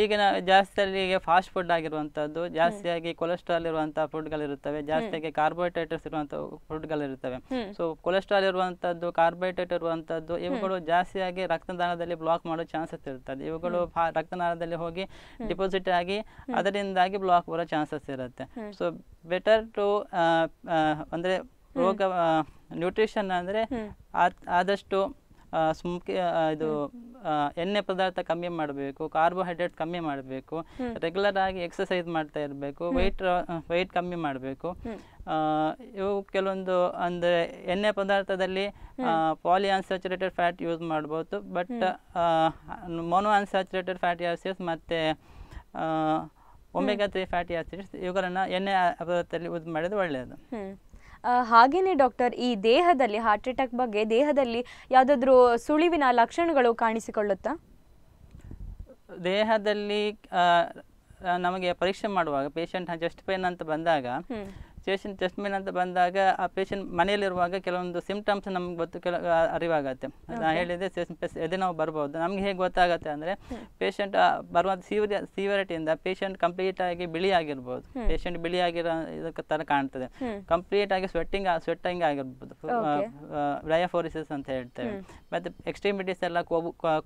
ಈಗಿನ ಜಾಸ್ತಿಯಲ್ಲಿ ಈಗ ಫಾಸ್ಟ್ ಫುಡ್ ಆಗಿರುವಂಥದ್ದು ಜಾಸ್ತಿಯಾಗಿ ಕೊಲೆಸ್ಟ್ರಾಲ್ ಇರುವಂಥ ಫುಡ್ಗಳಿರುತ್ತವೆ ಜಾಸ್ತಿಯಾಗಿ ಕಾರ್ಬೋಹೈಡ್ರೇಟ್ಸ್ ಇರುವಂಥ ಫುಡ್ಗಳಿರುತ್ತವೆ ಸೊ ಕೊಲೆಸ್ಟ್ರಾಲ್ ಇರುವಂಥದ್ದು ಕಾರ್ಬೋಹೈಡ್ರೇಟ್ ಇರುವಂಥದ್ದು ಇವುಗಳು ಜಾಸ್ತಿಯಾಗಿ ರಕ್ತದಾನದಲ್ಲಿ ಬ್ಲಾಕ್ ಮಾಡೋ ಚಾನ್ಸಸ್ ಇರ್ತದೆ ಇವುಗಳು ರಕ್ತನಾಳದಲ್ಲಿ ಹೋಗಿ ಡಿಪಾಸಿಟ್ ಆಗಿ ಅದರಿಂದಾಗಿ ಬ್ಲಾಕ್ ಬರೋ ಚಾನ್ಸಸ್ ಇರುತ್ತೆ. ಸೊ ಬೆಟರ್ ಟು ಅಂದ್ರೆ ರೋಗ ನ್ಯೂಟ್ರಿಷನ್ ಅಂದ್ರೆ ಆದಷ್ಟು ಸ್ಮೋಕಿ ಇದು ಎಣ್ಣೆ ಪದಾರ್ಥ ಕಮ್ಮಿ ಮಾಡಬೇಕು ಕಾರ್ಬೋಹೈಡ್ರೇಟ್ ಕಮ್ಮಿ ಮಾಡಬೇಕು ರೆಗ್ಯುಲರ್ ಆಗಿ ಎಕ್ಸಸೈಸ್ ಮಾಡ್ತಾ ಇರಬೇಕು ವೆಯ್ಟ್ ವೆಯ್ಟ್ ಕಮ್ಮಿ ಮಾಡಬೇಕು. ಇವು ಕೆಲವೊಂದು ಅಂದರೆ ಎಣ್ಣೆ ಪದಾರ್ಥದಲ್ಲಿ ಪಾಲಿ ಅನ್ಸ್ಯಾಚುರೇಟೆಡ್ ಫ್ಯಾಟ್ ಯೂಸ್ ಮಾಡ್ಬೋದು but mono unsaturated fatty acids ಮತ್ತು ಒಮೆಗಾ ತ್ರೀ ಫ್ಯಾಟಿ ಆಸಿಡ್ಸ್ ಇವುಗಳನ್ನು ಎಣ್ಣೆ ಪದಾರ್ಥದಲ್ಲಿ ಯೂಸ್ ಮಾಡೋದು ಒಳ್ಳೆಯದು ಹಾಗೇನೆ ಡಾಕ್ಟರ್ ಈ ದೇಹದಲ್ಲಿ ಹಾರ್ಟ್ ಅಟ್ಯಾಕ್ ಬಗ್ಗೆ ದೇಹದಲ್ಲಿ ಯಾವುದಾದ್ರೂ ಸುಳಿವಿನ ಲಕ್ಷಣಗಳು ಕಾಣಿಸಿಕೊಳ್ಳುತ್ತಾ? ದೇಹದಲ್ಲಿ ನಮಗೆ ಪರೀಕ್ಷೆ ಮಾಡುವಾಗ ಪೇಷಂಟ್ ಚೆಸ್ಟ್ ಪೇನ್ ಅಂತ ಬಂದಾಗ ಪೇಷಂಟ್ ಚೆಸ್ಟ್ ಮೇಲೆ ಅಂತ ಬಂದಾಗ ಆ ಪೇಷಂಟ್ ಮನೆಯಲ್ಲಿರುವಾಗ ಕೆಲವೊಂದು ಸಿಂಪ್ಟಮ್ಸ್ ನಮ್ಗೆ ಗೊತ್ತು ಕೆಲ ಅರಿವಾಗತ್ತೆ. ನಾನು ಹೇಳಿದೆ ಎದೆ ನಾವು ಬರ್ಬೋದು. ನಮ್ಗೆ ಹೇಗೆ ಗೊತ್ತಾಗತ್ತೆ ಅಂದರೆ ಪೇಷಂಟ್ ಬರುವ ಸೀವಿಯ ಸೀವಿಯರಿಟಿಯಿಂದ ಪೇಷಂಟ್ ಕಂಪ್ಲೀಟ್ ಆಗಿ ಬಿಳಿ ಆಗಿರ್ಬೋದು. ಪೇಷಂಟ್ ಬಿಳಿ ಆಗಿರೋ ಇದಕ್ಕೆ ಥರ ಕಾಣ್ತದೆ. ಕಂಪ್ಲೀಟ್ ಆಗಿ ಸ್ವೆಟ್ಟಿಂಗ್ ಸ್ವೆಟ್ಟಿಂಗ್ ಆಗಿರ್ಬೋದು. ಡಯಫೋರಿಸಿಸ್ ಅಂತ ಹೇಳ್ತೇವೆ. ಮತ್ತು ಎಕ್ಸ್ಟ್ರೀಮಿಟೀಸ್ ಎಲ್ಲ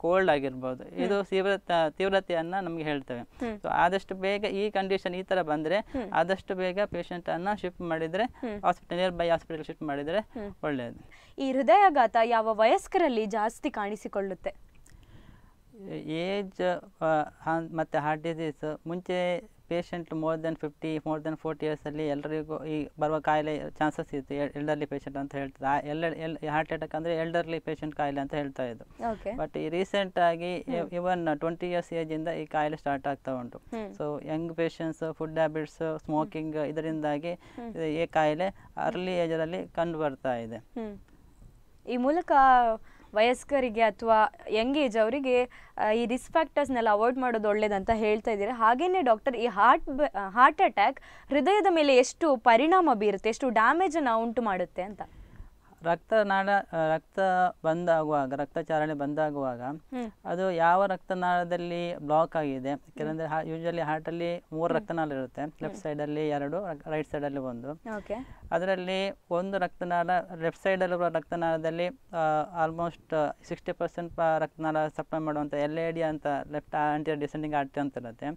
ಕೋಲ್ಡ್ ಆಗಿರ್ಬೋದು. ಇದು ತೀವ್ರ ತೀವ್ರತೆಯನ್ನು ನಮಗೆ ಹೇಳ್ತೇವೆ. ಸೊ ಆದಷ್ಟು ಬೇಗ ಈ ಕಂಡೀಷನ್ ಈ ಥರ ಬಂದರೆ ಆದಷ್ಟು ಬೇಗ ಪೇಷಂಟನ್ನು ಶಿಫ್ಟ್ ಮಾಡಿದರೆ hospital near by hospital shift ಮಾಡಿದ್ರೆ ಒಳ್ಳೆಯದು ಈ ಹೃದಯಾಘಾತ ಯಾವ ವಯಸ್ಕರಲ್ಲಿ ಜಾಸ್ತಿ ಕಾಣಿಸಿಕೊಳ್ಳುತ್ತೆ? ಏಜ್ ಮತ್ತು ಹಾರ್ಟ್ ಡಿಸೀಸ್ ಮುಂಚೆ patient more than fifty more than forty ಇಯರ್ಸಲ್ಲಿ ಎಲ್ಲರಿಗೂ ಈ ಬರುವ ಕಾಯಿಲೆ ಚಾನ್ಸಸ್ ಇತ್ತು ಎಲ್ಡರ್ಲಿ ಪೇಷಂಟ್ ಅಂತ ಹೇಳ್ತಾರೆ ಆ ಎಲ್ ಎಲ್ ಹಾರ್ಟ್ ಅಟ್ಯಾಕ್ ಅಂದರೆ ಎಲ್ಡರ್ಲಿ ಪೇಷಂಟ್ ಕಾಯಿಲೆ ಅಂತ ಹೇಳ್ತಾ ಇದ್ದು ಬಟ್ ಈ ರೀಸೆಂಟ್ ಆಗಿ ಇವನ್ ಟ್ವೆಂಟಿ ಇಯರ್ಸ್ ಏಜಿಂದ ಈ ಕಾಯಿಲೆ ಸ್ಟಾರ್ಟ್ ಆಗ್ತಾ ಉಂಟು. So young patients food habits smoking ಇದರಿಂದಾಗಿ ಈ ಕಾಯಿಲೆ ಅರ್ಲಿ ಏಜರಲ್ಲಿ ಕಂಡು ಬರ್ತಾ ಇದೆ. ಈ ಮೂಲಕ ವಯಸ್ಕರಿಗೆ ಅಥವಾ ಯಂಗ್ ಏಜ್ ಅವರಿಗೆ ಈ ರಿಸ್ಕ್ ಫ್ಯಾಕ್ಟರ್ಸ್ನೆಲ್ಲ ಅವಾಯ್ಡ್ ಮಾಡೋದು ಒಳ್ಳೇದಂತ ಹೇಳ್ತಾ ಇದ್ದೀರಾ. ಹಾಗೇನೆ ಡಾಕ್ಟರ್ ಈ ಹಾರ್ಟ್ ಹಾರ್ಟ್ ಅಟ್ಯಾಕ್ ಹೃದಯದ ಮೇಲೆ ಎಷ್ಟು ಪರಿಣಾಮ ಬೀರುತ್ತೆ, ಎಷ್ಟು ಡ್ಯಾಮೇಜನ್ನು ಉಂಟು ಮಾಡುತ್ತೆ ಅಂತ. ರಕ್ತನಾಳ ರಕ್ತ ಬಂದಾಗುವಾಗ ರಕ್ತಚಾರಣೆ ಬಂದಾಗುವಾಗ. ಅದು ಯಾವ ರಕ್ತನಾಳದಲ್ಲಿ ಬ್ಲಾಕ್ ಆಗಿದೆ? ಕೆಲವೊಂದ್ರೆ ಯೂಶಲಿ ಹಾರ್ಟಲ್ಲಿ ಮೂರು ರಕ್ತನಾಳ ಇರುತ್ತೆ. ಲೆಫ್ಟ್ ಸೈಡ್ ಅಲ್ಲಿ ಎರಡು ರೈಟ್ ಸೈಡ್ ಅಲ್ಲಿ ಒಂದು. ಅದರಲ್ಲಿ ಒಂದು ರಕ್ತನಾಳ ಲೆಫ್ಟ್ ಸೈಡ್ ಅಲ್ಲಿರುವ ರಕ್ತನಾಳದಲ್ಲಿ ಆಲ್ಮೋಸ್ಟ್ ಸಿಕ್ಸ್ಟಿ ಪರ್ಸೆಂಟ್ ರಕ್ತನಾಳ ಸಪ್ಲೈ ಮಾಡುವಂತ ಎಲ್ ಎ ಡಿ ಅಂತ ಲೆಫ್ಟ್ ಆಂಟಿಯರ್ ಡಿಸೆಂಡಿಂಗ್ ಆರ್ಟಿ ಅಂತ ಇರುತ್ತೆ.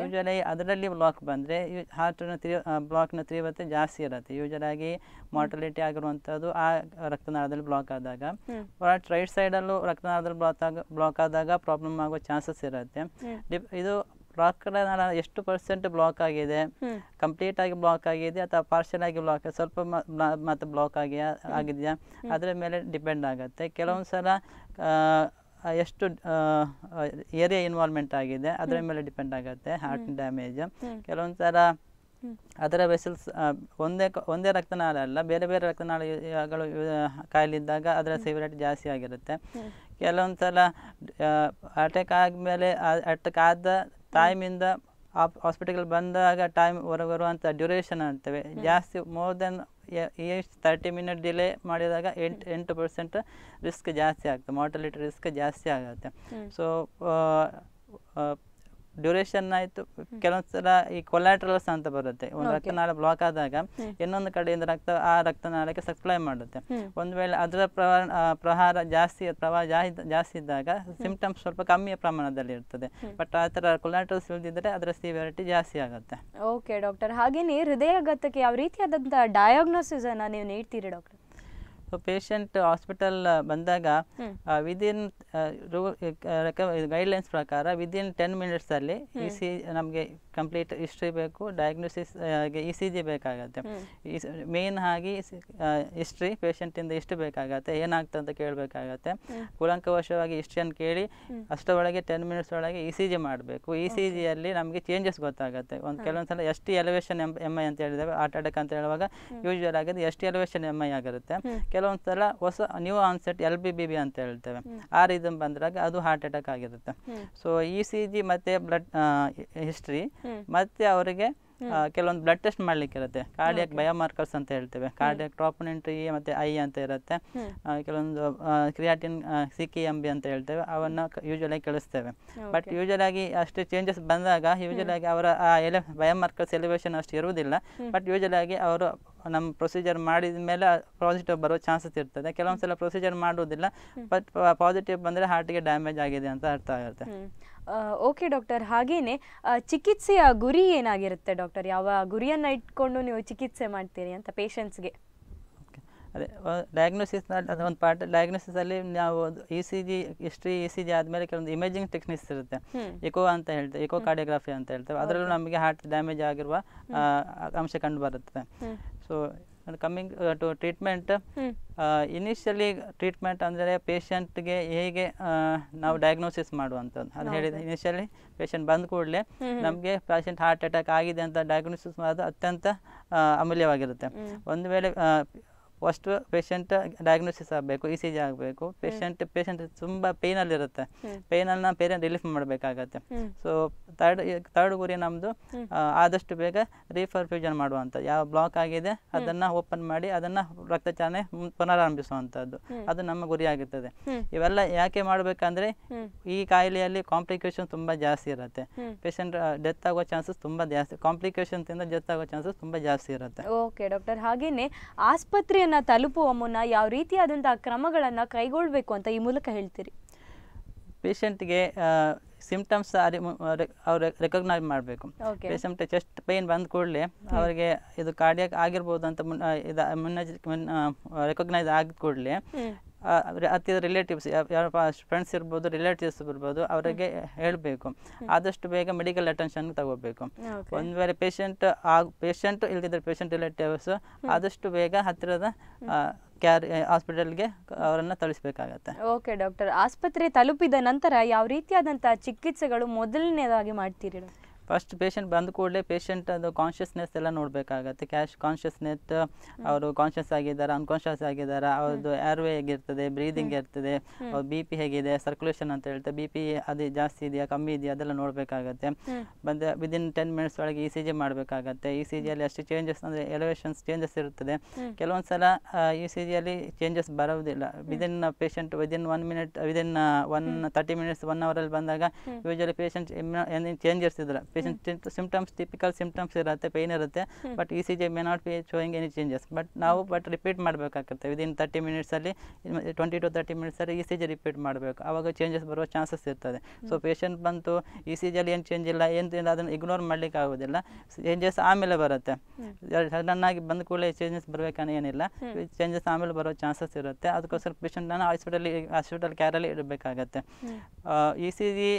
ಯೂಶಲಿ ಅದರಲ್ಲಿ ಬ್ಲಾಕ್ ಬಂದರೆ ಹಾರ್ಟ್ ಬ್ಲಾಕ್ನ ತೀವ್ರತೆ ಜಾಸ್ತಿ ಇರುತ್ತೆ. ಯೂಶಲ್ ಆಗಿ ಮಾರ್ಟಲಿಟಿ ಆಗಿರುವಂತದ್ದು ಆ ರಕ್ತನಾಳದಲ್ಲಿ ಬ್ಲಾಕ್ ಆದಾಗ. ರೈಟ್ ಸೈಡಲ್ಲೂ ರಕ್ತನಾಳದಲ್ಲಿ ಬ್ಲಾಕ್ ಆಗ ಬ್ಲಾಕ್ ಆದಾಗ ಪ್ರಾಬ್ಲಮ್ ಆಗೋ ಚಾನ್ಸಸ್ ಇರುತ್ತೆ. ಡಿಪ್- ಇದು ರಕ್ತನಾಳ ಎಷ್ಟು ಪರ್ಸೆಂಟ್ ಬ್ಲಾಕ್ ಆಗಿದೆ. ಕಂಪ್ಲೀಟ್ ಆಗಿ ಬ್ಲಾಕ್ ಆಗಿದೆ ಅಥವಾ ಪಾರ್ಷಲ್ ಆಗಿ ಬ್ಲಾಕ್ ಸ್ವಲ್ಪ ಮತ್ತೆ ಬ್ಲಾಕ್ ಆಗಿ ಆಗಿದೆಯಾ? ಅದರ ಮೇಲೆ ಡಿಪೆಂಡ್ ಆಗುತ್ತೆ. ಕೆಲವೊಂದು ಸಲ ಎಷ್ಟು ಏರಿಯಾ ಇನ್ವಾಲ್ವ್ಮೆಂಟ್ ಆಗಿದೆ ಅದರ ಮೇಲೆ ಡಿಪೆಂಡ್ ಆಗುತ್ತೆ ಹಾರ್ಟ್ ಡ್ಯಾಮೇಜ್ ಕೆಲವೊಂದು ಸಲ ಅದರ ವೆಸಲ್ಸ್ ಒಂದೇ ಒಂದೇ ರಕ್ತನಾಳ ಅಲ್ಲ ಬೇರೆ ಬೇರೆ ರಕ್ತನಾಳಗಳು ಕಾಯಿಲಿದ್ದಾಗ ಅದರ ಸಿವಿರಿಟಿ ಜಾಸ್ತಿ ಆಗಿರುತ್ತೆ. ಕೆಲವೊಂದು ಸಲ ಅಟ್ಯಾಕ್ ಆದಮೇಲೆ ಅಟ್ಯಾಕ್ ಆದ ಟೈಮಿಂದ ಹಾಸ್ಪಿಟಲ್ ಬಂದಾಗ ಟೈಮ್ ಬರುವಂಥ ಡ್ಯೂರೇಷನ್ ಅಂತೇವೆ. ಜಾಸ್ತಿ ಮೋರ್ ದೆನ್ ಎಷ್ಟು ತರ್ಟಿ ಮಿನಿಟ್ ಡಿಲೇ ಮಾಡಿದಾಗ ಎಂಟು ಎಂಟು ಪರ್ಸೆಂಟ್ ರಿಸ್ಕ್ ಜಾಸ್ತಿ ಆಗ್ತದೆ. ಮಾರ್ಟಲಿಟಿ ರಿಸ್ಕ್ ಜಾಸ್ತಿ ಆಗುತ್ತೆ. ಸೊ ಡ್ಯೂರೇಷನ್ ಆಯಿತು. ಕೆಲವೊಂದು ಸಲ ಈ ಕೊಲ್ಯಾಟ್ರಲ್ಸ್ ಅಂತ ಬರುತ್ತೆ. ಒಂದು ರಕ್ತನಾಳ ಬ್ಲಾಕ್ ಆದಾಗ ಇನ್ನೊಂದು ಕಡೆಯಿಂದ ರಕ್ತ ಆ ರಕ್ತನಾಳಕ್ಕೆ ಸಪ್ಲೈ ಮಾಡುತ್ತೆ. ಒಂದು ವೇಳೆ ಅದರ ಪ್ರಹಾರ ಜಾಸ್ತಿ ಪ್ರವಾಹ ಜಾಸ್ತಿ ಇದ್ದಾಗ ಸಿಂಪ್ಟಮ್ಸ್ ಸ್ವಲ್ಪ ಕಮ್ಮಿಯ ಪ್ರಮಾಣದಲ್ಲಿ ಇರ್ತದೆ. ಬಟ್ ಆ ಥರ ಕೊಲ್ಯಾಟ್ರಲ್ಸ್ ಇಲ್ದಿದ್ರೆ ಅದರ ಸಿವಿಯರಿಟಿ ಜಾಸ್ತಿ ಆಗುತ್ತೆ. ಓಕೆ ಡಾಕ್ಟರ್ ಹಾಗೇನೆ ಹೃದಯಾಘಾತಕ್ಕೆ ಯಾವ ರೀತಿಯಾದಂಥ ಡಯಾಗ್ನೋಸಿಸ್ ಅನ್ನ ನೀವು ನೀಡ್ತೀರಿ ಡಾಕ್ಟರ್ ಸೊ ಪೇಷಂಟ್ ಹಾಸ್ಪಿಟಲ್ ಬಂದಾಗ. ವಿದಿನ್ ಗೈಡ್ಲೈನ್ಸ್ ಪ್ರಕಾರ ವಿದಿನ್ ಟೆನ್ ಮಿನಿಟ್ಸಲ್ಲಿ ಇ ಸಿ ನಮಗೆ ಕಂಪ್ಲೀಟ್ ಹಿಸ್ಟ್ರಿ ಬೇಕು ಡಯಾಗ್ನೋಸಿಸ್ ಇ ಸಿ ಜಿ ಬೇಕಾಗತ್ತೆ. ಮೇನ್ ಆಗಿ ಹಿಸ್ಟ್ರಿ ಪೇಷಂಟಿಂದ ಇಷ್ಟು ಬೇಕಾಗತ್ತೆ ಏನಾಗ್ತದೆ ಅಂತ ಕೇಳಬೇಕಾಗತ್ತೆ. ಕೂಲಂಕವಶವಾಗಿ ಹಿಸ್ಟ್ರಿಯನ್ನು ಕೇಳಿ ಅಷ್ಟರೊಳಗೆ ಟೆನ್ ಮಿನಿಟ್ಸ್ ಒಳಗೆ ಇ ಸಿ ಜಿ ಮಾಡಬೇಕು. ಇ ಸಿ ಜಿಯಲ್ಲಿ ನಮಗೆ ಚೇಂಜಸ್ ಗೊತ್ತಾಗುತ್ತೆ. ಒಂದು ಕೆಲವೊಂದು ಸಲ ಎಷ್ಟು ಎಲಿವೇಶನ್ ಎಂ ಎಂ ಐ ಅಂತ ಹೇಳಿದಾಗ ಹಾರ್ಟ್ ಅಟ್ಯಾಕ್ ಅಂತ ಹೇಳುವಾಗ ಯೂಶುವಲ್ ಆಗಿ ಎಷ್ಟು ಎಲಿವೇಶನ್ ಎಂ ಐ ಆಗಿರುತ್ತೆ. ಕೆಲವೊಂದು ಸಲ ಹೊಸ new onset L B B B ಅಂತ ಹೇಳ್ತೇವೆ. ಆ ರೀತಿ ಬಂದಾಗ ಅದು ಹಾರ್ಟ್ ಅಟ್ಯಾಕ್ ಆಗಿರುತ್ತೆ. ಸೊ ಇ ಸಿ ಜಿ ಮತ್ತು ಬ್ಲಡ್ ಹಿಸ್ಟ್ರಿ ಮತ್ತೆ ಅವರಿಗೆ ಕೆಲವೊಂದು ಬ್ಲಡ್ ಟೆಸ್ಟ್ ಮಾಡ್ಲಿಕ್ಕೆ ಇರುತ್ತೆ ಕಾರ್ಡಿಯಾಕ್ ಬಯೋಮಾರ್ಕರ್ಸ್ ಅಂತ ಹೇಳ್ತೇವೆ. ಕಾರ್ಡಿಯಾಕ್ ಟ್ರಾಪನೆಂಟ್ರಿ ಮತ್ತೆ ಐ ಅಂತ ಇರುತ್ತೆ. ಕೆಲವೊಂದು creatine C K M B ಅಂತ ಹೇಳ್ತೇವೆ. ಅವನ್ನ ಯೂಶಲ್ ಆಗಿ ಕಳಿಸ್ತೇವೆ. ಬಟ್ ಯೂಶಲ್ ಆಗಿ ಅಷ್ಟು ಚೇಂಜಸ್ ಬಂದಾಗ ಯೂಶಲ್ ಆಗಿ ಅವರ ಆ ಎಲೆ ಬಯೋಮಾರ್ಕರ್ಸ್ ಎಲಿವೇಶನ್ ಅಷ್ಟು ಇರುವುದಿಲ್ಲ. ಬಟ್ ಯೂಶಲ್ ಆಗಿ ಅವರು ನಮ್ಮ ಪ್ರೊಸೀಜರ್ ಮಾಡಿದ ಮೇಲೆ ಪಾಸಿಟಿವ್ ಬರೋ ಚಾನ್ಸಸ್ ಇರ್ತದೆ. ಕೆಲವೊಂದು ಸಲ ಪ್ರೊಸೀಜರ್ ಮಾಡುವುದಿಲ್ಲ ಬಟ್ ಪಾಸಿಟಿವ್ ಬಂದರೆ ಹಾರ್ಟಿಗೆ ಡ್ಯಾಮೇಜ್ ಆಗಿದೆ ಅಂತ ಅರ್ಥ ಆಗುತ್ತೆ. ಓಕೆ ಡಾಕ್ಟರ್ ಹಾಗೇನೆ ಚಿಕಿತ್ಸೆಯ ಗುರಿ ಏನಾಗಿರುತ್ತೆ ಡಾಕ್ಟರ್ ಯಾವ ಗುರಿಯನ್ನ ಇಟ್ಕೊಂಡು ನೀವು ಚಿಕಿತ್ಸೆ ಮಾಡ್ತೀರಿ ಅಂತ ಪೇಷಂಟ್ಸ್ಗೆ. ಅದೇ ಡಯಾಗ್ನೋಸಿಸ್ ಅದೊಂದು ಒಂದು ಪಾರ್ಟ್ ಡಯಾಗ್ನೋಸಿಸಲ್ಲಿ ನಾವು E C G history E C G ಆದಮೇಲೆ ಕೆಲವೊಂದು ಇಮೇಜಿಂಗ್ ಟೆಕ್ನಿಕ್ಸ್ ಇರುತ್ತೆ. ಇಕೋ ಅಂತ ಹೇಳ್ತೇವೆ ಎಕೋ ಕಾರ್ಡಿಯೋಗ್ರಫಿ ಅಂತ ಹೇಳ್ತೇವೆ. ಅದರಲ್ಲೂ ನಮಗೆ ಹಾರ್ಟ್ ಡ್ಯಾಮೇಜ್ ಆಗಿರುವ ಅಂಶ ಕಂಡು ಬರುತ್ತೆ so coming to treatment initially treatment ಅಂದರೆ ಪೇಷಂಟ್ಗೆ ಹೇಗೆ ಆ, ನಾವು ಡಯಾಗ್ನೋಸಿಸ್ ಮಾಡುವಂಥದ್ದು. ಅದು ಹೇಳಿದ ಇನಿಷಿಯಲಿ ಪೇಷಂಟ್ ಬಂದ ಕೂಡಲೇ ನಮಗೆ ಪೇಷಂಟ್ ಹಾರ್ಟ್ ಅಟ್ಯಾಕ್ ಆಗಿದೆ ಅಂತ ಡಯಾಗ್ನೋಸಿಸ್ ಮಾಡೋದು ಅತ್ಯಂತ ಆ, ಅಮೂಲ್ಯವಾಗಿರುತ್ತೆ. ಒಂದು ವೇಳೆ ಫಸ್ಟ್ ಪೇಷಂಟ್ ಡಯಾಗ್ನೋಸಿಸ್ ಆಗಬೇಕು ಇ ಸಿ ಜಿ ಆಗಬೇಕು. ಪೇಷಂಟ್ ಪೇಷಂಟ್ ತುಂಬ ಪೇನಲ್ಲಿರುತ್ತೆ ನಾವು ಪೇರೆಂಟ್ ರಿಲೀಫ್ ಮಾಡಬೇಕಾಗತ್ತೆ. ಸೊ ತರ್ಡ್ ತರ್ಡ್ ಗುರಿ ನಮ್ಮದು ಆದಷ್ಟು ಬೇಗ ರೀಫರ್ಫ್ಯೂಷನ್ ಮಾಡುವಂಥ ಯಾವ ಬ್ಲಾಕ್ ಆಗಿದೆ ಅದನ್ನು ಓಪನ್ ಮಾಡಿ ಅದನ್ನು ರಕ್ತಚಾಲನೆ ಪುನರಾರಂಭಿಸುವಂಥದ್ದು ಅದು ನಮ್ಮ ಗುರಿ ಆಗಿರ್ತದೆ. ಇವೆಲ್ಲ ಯಾಕೆ ಮಾಡಬೇಕಂದ್ರೆ ಈ ಕಾಯಿಲೆಯಲ್ಲಿ ಕಾಂಪ್ಲಿಕೇಶನ್ ತುಂಬ ಜಾಸ್ತಿ ಇರುತ್ತೆ. ಪೇಷಂಟ್ ಡೆತ್ ಆಗೋ ಚಾನ್ಸಸ್ ತುಂಬ ಜಾಸ್ತಿ ಕಾಂಪ್ಲಿಕೇಶನ್ ತಿಂದ ಡೆತ್ ಆಗೋ ಚಾನ್ಸಸ್ ತುಂಬ ಜಾಸ್ತಿ ಇರುತ್ತೆ. ಓಕೆ ಡಾಕ್ಟರ್ ಹಾಗೇನೆ ಆಸ್ಪತ್ರೆಯನ್ನ ತಲುಪುವ ಮುನ್ನ ಯಾವ ರೀತಿಯಾದಂತಹ ಕ್ರಮಗಳನ್ನ ಕೈಗೊಳ್ಬೇಕು ಅಂತ ಈ ಮೂಲಕ ಹೇಳ್ತೀರಿ? ಪೇಷಂಟ್ಗೆ ಸಿಂಪ್ಟಮ್ಸ್ ಅವ್ರು ರೆಕಗ್ನೈಸ್ ಮಾಡಬೇಕು. ಪೇಷಂಟ್ ಚೆಸ್ಟ್ ಪೇನ್ ಬಂದ ಕೂಡಲೇ ಅವರಿಗೆ ಇದು ಕಾರ್ಡಿಯಾಕ್ ಆಗಿರ್ಬೋದು ಅಂತ ಮುನ್ನ ಇದು ಮುನ್ನೆಚ್ಚರಿಕೆ ರೆಕಗ್ನೈಸ್ ಆಗಿದ ಕೂಡಲೇ ಹತ್ತಿರ ರಿಲೇಟಿವ್ಸ್ ಯಾರ ಫ್ರೆಂಡ್ಸ್ ಇರ್ಬೋದು ರಿಲೇಟಿವ್ಸ್ ಇರ್ಬೋದು ಅವರಿಗೆ ಹೇಳಬೇಕು. ಆದಷ್ಟು ಬೇಗ ಮೆಡಿಕಲ್ ಅಟೆನ್ಷನ್ ತಗೋಬೇಕು. ಒಂದು ವೇಳೆ ಪೇಷಂಟ್ ಆಗ ಪೇಷಂಟ್ ಇಲ್ಲದಿದ್ದರೆ ಪೇಷಂಟ್ ರಿಲೇಟಿವ್ಸ್ ಆದಷ್ಟು ಬೇಗ ಹತ್ತಿರದ ಕ್ಯಾರ್ ಹಾಸ್ಪಿಟಲ್ಗೆ ಅವರನ್ನು ತಳಿಸಬೇಕಾಗತ್ತೆ ಓಕೆ ಡಾಕ್ಟರ್ ಆಸ್ಪತ್ರೆ ತಲುಪಿದ ನಂತರ ಯಾವ ರೀತಿಯಾದಂತಹ ಚಿಕಿತ್ಸೆಗಳು ಮೊದಲನೇದಾಗಿ ಮಾಡ್ತೀರಿ ಡಾಕ್ಟರ್? ಫಸ್ಟ್ ಪೇಷಂಟ್ ಬಂದ ಕೂಡಲೇ ಪೇಷಂಟ್ ಅದು ಕಾನ್ಷಿಯಸ್ನೆಸ್ ಎಲ್ಲ ನೋಡಬೇಕಾಗತ್ತೆ. ಕ್ಯಾಶ್ ಕಾನ್ಷಿಯಸ್ನೆಸ್ ಅವರು ಕಾನ್ಷಿಯಸ್ ಆಗಿದ್ದಾರೆ ಅನ್ಕಾನ್ಷಿಯಸ್ ಆಗಿದ್ದಾರೆ ಅವ್ರದ್ದು ಏರ್ವೇ ಹೇಗಿರ್ತದೆ ಬ್ರೀದಿಂಗ್ ಇರ್ತದೆ ಅವ್ರ ಬಿ ಪಿ ಹೇಗಿದೆ ಸರ್ಕ್ಯುಲೇಷನ್ ಅಂತ ಹೇಳ್ತಾರೆ ಬಿ ಪಿ ಅದು ಜಾಸ್ತಿ ಇದೆಯಾ ಕಮ್ಮಿ ಇದೆಯಾ ಅದೆಲ್ಲ ನೋಡಬೇಕಾಗತ್ತೆ. ಬಂದ ವಿದಿನ್ ಟೆನ್ ಮಿನಿಟ್ಸ್ ಒಳಗೆ ಇ ಸಿ ಜಿ ಮಾಡಬೇಕಾಗತ್ತೆ. ಇ ಸಿ ಜಿಯಲ್ಲಿ ಅಷ್ಟು ಚೇಂಜಸ್ ಅಂದರೆ ಎಲಿವೇಷನ್ಸ್ ಚೇಂಜಸ್ ಇರುತ್ತದೆ. ಕೆಲವೊಂದು ಸಲ ಇ ಸಿ ಜಿಯಲ್ಲಿ ಚೇಂಜಸ್ ಬರೋದಿಲ್ಲ. Within patient within one minute within one thirty minutes one ಅವರಲ್ಲಿ ಬಂದಾಗ ಯೂಶಲಿ ಪೇಷಂಟ್ ಚೇಂಜ್ ಚೇಂಜಸ್ ಇದ್ರೆ ಪೇಷಂಟ್ ಸಿಂಪ್ಟಮ್ಸ್ ಟಿಪಿಕಲ್ ಸಿಂಪ್ಟಮ್ಸ್ ಇರುತ್ತೆ ಪೇನ್ ಇರುತ್ತೆ but E C G may not be showing any changes but ನಾವು but repeat ಮಾಡಬೇಕಾಗುತ್ತೆ. Within ತರ್ಟಿ ಮಿನಿಟ್ಸಲ್ಲಿ twenty to thirty ಮಿನಿಟ್ಸಲ್ಲಿ E C G repeat ಮಾಡಬೇಕು. ಆವಾಗ ಚೇಂಜಸ್ ಬರುವ ಚಾನ್ಸಸ್ ಇರ್ತದೆ. ಸೊ ಪೇಷಂಟ್ ಬಂತು ಇ ಸಿ ಜಿಯಲ್ಲಿ ಏನು ಚೇಂಜ್ ಇಲ್ಲ ಏನು ಅದನ್ನು ಇಗ್ನೋರ್ ಮಾಡ್ಲಿಕ್ಕೆ ಆಗೋದಿಲ್ಲ. ಚೇಂಜಸ್ ಆಮೇಲೆ ಬರುತ್ತೆ. ಸಡನ್ ಆಗಿ ಬಂದ ಕೂಡಲೇ ಚೇಂಜಸ್ ಬರಬೇಕಾನೇ ಏನಿಲ್ಲ. ಚೇಂಜಸ್ ಆಮೇಲೆ ಬರೋ ಚಾನ್ಸಸ್ ಇರುತ್ತೆ. ಅದಕ್ಕೋಸ್ಕರ ಪೇಷಂಟ್ನ ಹಾಸ್ಪಿಟಲ್ ಹಾಸ್ಪಿಟಲ್ ಕ್ಯಾರಲ್ಲಿ ಇಡಬೇಕಾಗತ್ತೆ. E C G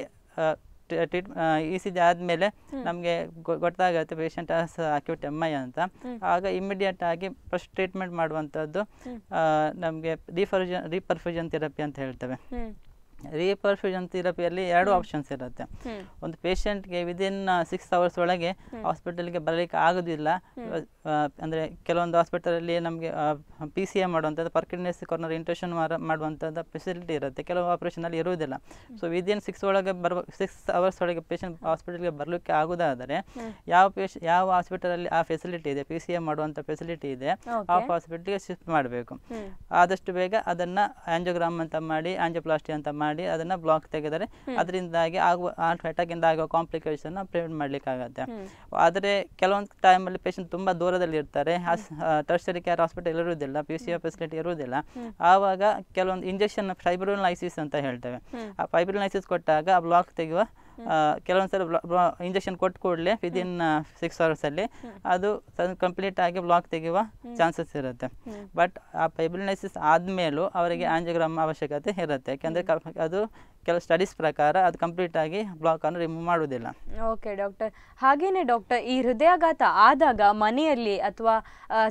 treat E C G ಆದಮೇಲೆ ನಮಗೆ ಗೊತ್ತಾಗುತ್ತೆ ಪೇಷಂಟ್ ಅಕ್ಯೂಟ್ ಎಂ ಐ ಅಂತ. ಆಗ ಇಮಿಡಿಯೇಟ್ ಆಗಿ ಫಸ್ಟ್ ಟ್ರೀಟ್ಮೆಂಟ್ ಮಾಡುವಂಥದ್ದು ನಮಗೆ ರೀಫರ್ಜನ್ ರೀಪರ್ಫ್ಯೂಷನ್ ಥೆರಪಿ ಅಂತ ಹೇಳ್ತೇವೆ. ರೀಪರ್ಫ್ಯೂಷನ್ ಥೆರಪಿಯಲ್ಲಿ ಎರಡು ಆಪ್ಷನ್ಸ್ ಇರುತ್ತೆ. ಒಂದು ಪೇಷಂಟ್ಗೆ ವಿದಿನ್ ಸಿಕ್ಸ್ ಅವರ್ಸ್ ಒಳಗೆ ಹಾಸ್ಪಿಟಲ್ಗೆ ಬರಲಿಕ್ಕೆ ಆಗೋದಿಲ್ಲ. ಅಂದರೆ ಕೆಲವೊಂದು ಹಾಸ್ಪಿಟಲಲ್ಲಿ ನಮಗೆ ಪಿ ಸಿ ಎ ಮಾಡುವಂಥದ್ದು ಪರ್ಕಿಡ್ನೆಸ್ ಕಾರ್ನರ್ ಇಂಟ್ರೆಷನ್ ಮಾಡುವಂಥದ್ದು ಫೆಸಿಲಿಟಿ ಇರುತ್ತೆ. ಕೆಲವು ಆಪ್ರೇಷನಲ್ಲಿ ಇರುವುದಿಲ್ಲ. ಸೊ ವಿದಿನ್ ಸಿಕ್ಸ್ ಒಳಗೆ ಬರುವ ಸಿಕ್ಸ್ ಅವರ್ಸ್ ಒಳಗೆ ಪೇಷಂಟ್ ಹಾಸ್ಪಿಟಲ್ಗೆ ಬರಲಿಕ್ಕೆ ಆಗೋದಾದರೆ ಯಾವ ಪೇಷ ಯಾವ ಹಾಸ್ಪಿಟಲಲ್ಲಿ ಆ ಫೆಸಿಲಿಟಿ ಇದೆ ಪಿ ಸಿ ಎ ಮಾಡುವಂಥ ಫೆಸಿಲಿಟಿ ಇದೆ ಆ. ಹಾಸ್ಪಿಟಲ್ಗೆ ಶಿಫ್ಟ್ ಮಾಡಬೇಕು. ಆದಷ್ಟು ಬೇಗ ಅದನ್ನು ಆ್ಯಂಜೋಗ್ರಾಮ್ ಅಂತ ಮಾಡಿ ಆ್ಯಂಜೋಪ್ಲಾಸ್ಟಿ ಅಂತ ಮಾಡಿ ಅದನ್ನು ಬ್ಲಾಕ್ ತೆಗೆದರೆ ಅದರಿಂದಾಗಿ ಆಗುವ ಅಟ್ಯಾಕ್ ಇಂದ ಆಗುವ ಕಾಂಪ್ಲಿಕೇಶನ್ ಪ್ರಿವೆಂಟ್ ಮಾಡಲಿಕ್ಕಾಗತ್ತೆ. ಆದರೆ ಕೆಲವೊಂದು ಟೈಮಲ್ಲಿ ಪೇಷಂಟ್ ತುಂಬಾ ದೂರದಲ್ಲಿ ಇರ್ತಾರೆ. ಟರ್ಸರಿ ಕೇರ್ ಹಾಸ್ಪಿಟಲ್ ಇರುವುದಿಲ್ಲ ಪಿ ಸಿ ಫೆಸಿಲಿಟಿ ಇರುವುದಿಲ್ಲ. ಆವಾಗ ಕೆಲವೊಂದು ಇಂಜೆಕ್ಷನ್ ಫೈಬ್ರೋಲೈಸಿಸ್ ಅಂತ ಹೇಳ್ತೇವೆ. ಆ ಫೈಬ್ರೋಲೈಸಿಸ್ ಕೊಟ್ಟಾಗ ಆ ಬ್ಲಾಕ್ ತೆಗೆಯುವ ಆ, ಕೆಲವೊಂದು ಸಲ ಇಂಜೆಕ್ಷನ್ ಕೊಟ್ಟು ಕೂಡಲೇ ವಿದಿನ್ ಸಿಕ್ಸ್ ಅವರ್ಸಲ್ಲಿ ಅದು ಕಂಪ್ಲೀಟ್ ಆಗಿ ಬ್ಲಾಕ್ ತೆಗೆಯುವ ಚಾನ್ಸಸ್ ಇರುತ್ತೆ. ಬಟ್ ಆ ಫೈಬ್ರಿನೈಸಿಸ್ ಆದ್ಮೇಲೂ ಅವರಿಗೆ ಆಂಜಿಯೋಗ್ರಾಮ್ ಅವಶ್ಯಕತೆ ಇರುತ್ತೆ. ಯಾಕಂದ್ರೆ ಅದು ಕೆಲವು ಸ್ಟಡೀಸ್ ಪ್ರಕಾರ ಅದು ಕಂಪ್ಲೀಟ್ ಆಗಿ ಬ್ಲಾಕ್ ಅನ್ನು ರಿಮೂವ್ ಮಾಡುವುದಿಲ್ಲ. ಓಕೆ ಡಾಕ್ಟರ್ ಹಾಗೇನೆ ಡಾಕ್ಟರ್ ಈ ಹೃದಯಾಘಾತ ಆದಾಗ ಮನೆಯಲ್ಲಿ ಅಥವಾ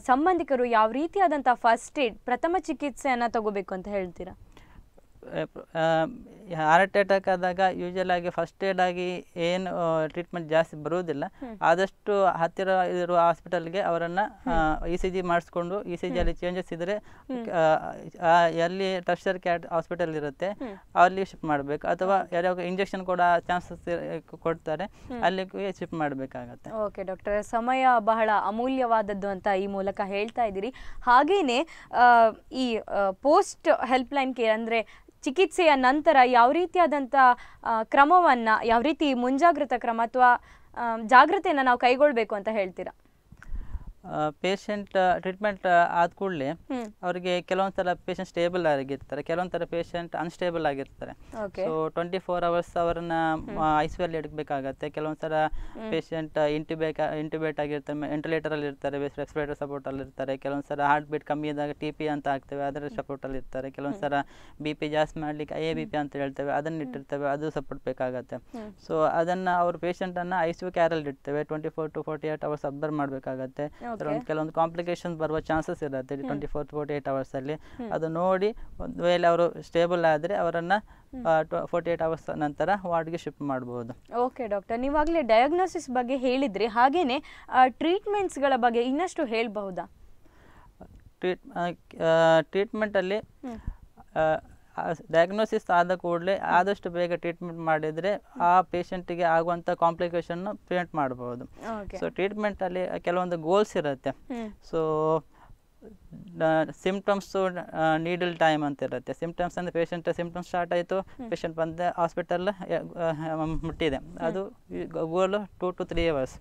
ಸಂಬಂಧಿಕರು ಯಾವ ರೀತಿಯಾದಂತಹ ಫಸ್ಟ್ ಏಡ್ ಪ್ರಥಮ ಚಿಕಿತ್ಸೆಯನ್ನ ತಗೋಬೇಕು ಅಂತ ಹೇಳ್ತೀರಾ? ಹಾರ್ಟ್ ಅಟ್ಯಾಕ್ ಆದಾಗ ಯೂಶಲ್ ಆಗಿ ಫಸ್ಟ್ ಏಡ್ ಆಗಿ ಏನು ಟ್ರೀಟ್ಮೆಂಟ್ ಜಾಸ್ತಿ ಬರುವುದಿಲ್ಲ. ಆದಷ್ಟು ಹತ್ತಿರ ಇರುವ ಹಾಸ್ಪಿಟಲ್ಗೆ ಅವರನ್ನು ಇ ಸಿ ಜಿ ಮಾಡಿಸ್ಕೊಂಡು ಇ ಸಿ ಜಿಯಲ್ಲಿ ಚೇಂಜಸ್ ಇದ್ದರೆ ಎಲ್ಲಿ ಟರ್ಷರ್ ಕ್ಯಾಟ್ ಹಾಸ್ಪಿಟಲ್ ಇರುತ್ತೆ. ಅಲ್ಲಿ ಶಿಫ್ಟ್ ಮಾಡಬೇಕು. ಅಥವಾ ಯಾರ್ಯಾವ ಇಂಜೆಕ್ಷನ್ ಕೂಡ ಚಾನ್ಸಸ್ ಕೊಡ್ತಾರೆ. ಅಲ್ಲಿಗೆ ಶಿಫ್ಟ್ ಮಾಡಬೇಕಾಗತ್ತೆ. ಓಕೆ ಡಾಕ್ಟರ್ ಸಮಯ ಬಹಳ ಅಮೂಲ್ಯವಾದದ್ದು ಅಂತ ಈ ಮೂಲಕ ಹೇಳ್ತಾ ಇದ್ದೀರಿ. ಹಾಗೇನೆ ಈ ಪೋಸ್ಟ್ ಹೆಲ್ಪ್ ಲೈನ್ ಕೇರ್ ಅಂದರೆ ಚಿಕಿತ್ಸೆಯ ನಂತರ ಯಾವ ರೀತಿಯಾದಂಥ ಕ್ರಮವನ್ನು, ಯಾವ ರೀತಿ ಮುಂಜಾಗ್ರತಾ ಕ್ರಮ ಅಥವಾ ಜಾಗ್ರತೆಯನ್ನು ನಾವು ಕೈಗೊಳ್ಬೇಕು ಅಂತ ಹೇಳ್ತೀರಾ? ಪೇಷಂಟ್ ಟ್ರೀಟ್ಮೆಂಟ್ ಆದ ಕೂಡಲೇ. ಅವರಿಗೆ ಕೆಲವೊಂದು ಸಲ ಪೇಷಂಟ್ ಸ್ಟೇಬಲ್ ಆಗಿರ್ತಾರೆ. ಕೆಲವೊಂದು ಥರ ಪೇಷಂಟ್ ಅನ್ಸ್ಟೇಬಲ್ ಆಗಿರ್ತಾರೆ. ಸೊ ಟ್ವೆಂಟಿ ಫೋರ್ ಅವರ್ಸ್ ಅವರನ್ನ ಐ ಸಿ ಅಲ್ಲಿ ಇಡಬೇಕಾಗತ್ತೆ. ಕೆಲವೊಂದು ಸಲ ಪೇಷಂಟ್ ಇಂಟಿಬೇಕ್ ಇಂಟಿಬೇಟ್ ಆಗಿರ್ತಾರೆ ವೆಂಟಿಲೇಟರಲ್ಲಿ ಇರ್ತಾರೆ ರೆಸ್ಪಿರೇಟರ್ ಸಪೋರ್ಟಲ್ಲಿ ಇರ್ತಾರೆ ಕೆಲವೊಂದು ಸಲ ಹಾರ್ಟ್ ಬೀಟ್ ಕಮ್ಮಿ ಇದ್ದಾಗ ಟಿ ಪಿ ಅಂತ ಹಾಕ್ತೇವೆ ಅದರ ಸಪೋರ್ಟಲ್ಲಿ ಇರ್ತಾರೆ ಕೆಲವೊಂದು ಸಲ ಬಿ ಪಿ ಜಾಸ್ತಿ ಮಾಡ್ಲಿಕ್ಕೆ ಐ ಎ ಬಿ ಪಿ ಅಂತ ಹೇಳ್ತೇವೆ ಅದನ್ನ ಇಟ್ಟಿರ್ತೇವೆ ಅದು ಸಪೋರ್ಟ್ ಬೇಕಾಗತ್ತೆ. ಸೊ ಅದನ್ನ ಅವ್ರ ಪೇಷಂಟನ್ನು ಐ ಸಿ ಯು ಕ್ಯಾರಲ್ಲಿ ಇಡ್ತೇವೆ twenty four to forty eight hours observe ಮಾಡಬೇಕಾಗತ್ತೆ. ಕೆಲವೊಂದು ಕೆಲವೊಂದು ಕಾಂಪ್ಲಿಕೇಶನ್ ಬರುವ ಚಾನ್ಸಸ್ ಇರುತ್ತೆ twenty four forty eight hours ಅಲ್ಲಿ. ಅದು ನೋಡಿ ಒಂದು ವೇಳೆ ಅವರು ಸ್ಟೇಬಲ್ ಆದ್ರೆ ಅವರನ್ನ ಫೋರ್ಟಿ ಏಟ್ ಅವರ್ಸ್ ನಂತರ ವಾರ್ಡ್ಗೆ ಶಿಫ್ಟ್ ಮಾಡಬಹುದು ಓಕೆ ಡಾಕ್ಟರ್ ನೀವಾಗಲೇ ಡಯಾಗ್ನೋಸಿಸ್ ಬಗ್ಗೆ ಹೇಳಿದ್ರಿ. ಹಾಗೇನೆ ಟ್ರೀಟ್ಮೆಂಟ್ಸ್ಗಳ ಬಗ್ಗೆ ಇನ್ನಷ್ಟು ಹೇಳಬಹುದಾ? ಟ್ರೀಟ್ ಟ್ರೀಟ್ಮೆಂಟಲ್ಲಿ. ಡಯಾಗ್ನೋಸಿಸ್ ಆದ ಕೂಡಲೇ ಆದಷ್ಟು ಬೇಗ ಟ್ರೀಟ್ಮೆಂಟ್ ಮಾಡಿದರೆ ಆ ಪೇಷಂಟಿಗೆ ಆಗುವಂಥ ಕಾಂಪ್ಲಿಕೇಶನ್ ಪ್ರಿವೆಂಟ್ ಮಾಡ್ಬೋದು. ಸೊ ಟ್ರೀಟ್ಮೆಂಟಲ್ಲಿ ಕೆಲವೊಂದು ಗೋಲ್ಸ್ ಇರುತ್ತೆ. ಸೊ ಸಿಮ್ಟಮ್ಸು ನೀಡಲ್ ಟೈಮ್ ಅಂತ ಇರುತ್ತೆ ಸಿಂಪ್ಟಮ್ಸ್ ಅಂದರೆ ಪೇಷಂಟ್ ಸಿಂಪ್ಟಮ್ಸ್ ಸ್ಟಾರ್ಟ್ ಆಯಿತು ಪೇಷಂಟ್ ಬಂದ ಹಾಸ್ಪಿಟಲ್ ಮುಟ್ಟಿದೆ. ಅದು goal two to three hours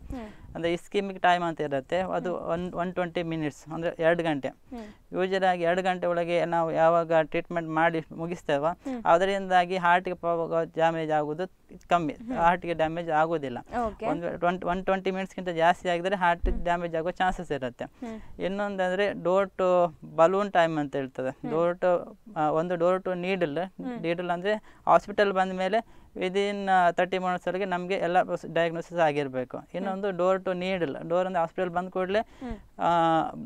ಅಂದರೆ ಈ ಸ್ಕೀಮಿಗೆ ಟೈಮ್ ಅಂತ ಇರುತ್ತೆ ಅದು ಒನ್ ಒನ್ ಟ್ವೆಂಟಿ ಮಿನಿಟ್ಸ್ ಅಂದರೆ ಎರಡು ಗಂಟೆ. ಯೂಜಲ್ ಆಗಿ ಎರಡು ಗಂಟೆ ಒಳಗೆ ನಾವು ಯಾವಾಗ ಟ್ರೀಟ್ಮೆಂಟ್ ಮಾಡಿ ಮುಗಿಸ್ತೇವೋ ಅದರಿಂದಾಗಿ ಹಾರ್ಟ್ಗೆ ಡ್ಯಾಮೇಜ್ ಆಗೋದು ಕಮ್ಮಿ. ಹಾರ್ಟಿಗೆ ಡ್ಯಾಮೇಜ್ ಆಗೋದಿಲ್ಲ ಒಂದು ಟ್ವೆಂಟಿ ಒನ್ ಟ್ವೆಂಟಿ ಮಿನಿಟ್ಸ್ಗಿಂತ ಜಾಸ್ತಿ ಆಗಿದ್ರೆ ಹಾರ್ಟ್ ಡ್ಯಾಮೇಜ್ ಆಗೋ ಚಾನ್ಸಸ್ ಇರುತ್ತೆ. ಇನ್ನೊಂದಂದರೆ ಡೋರ್ ಟು ಬಲೂನ್ ಟೈಮ್ ಅಂತ ಹೇಳ್ತದೆ. ಡೋರ್ ಟು ಒಂದು ಡೋರ್ ಟು ನೀಡಲ್ ನೀಡಲ್ ಅಂದರೆ ಹಾಸ್ಪಿಟಲ್ ಬಂದ ಮೇಲೆ ವಿದಿನ್ ತರ್ಟಿ ಮಿನಿಟ್ಸ್ ಒಳಗೆ ನಮಗೆ ಎಲ್ಲ ಡಯಾಗ್ನೋಸಿಸ್ ಆಗಿರಬೇಕು. ಇನ್ನೊಂದು ಡೋರ್ ಟು ನೀಡಲ್ ಡೋರ್ ಅಂದರೆ ಹಾಸ್ಪಿಟಲ್ ಬಂದ ಕೂಡಲೇ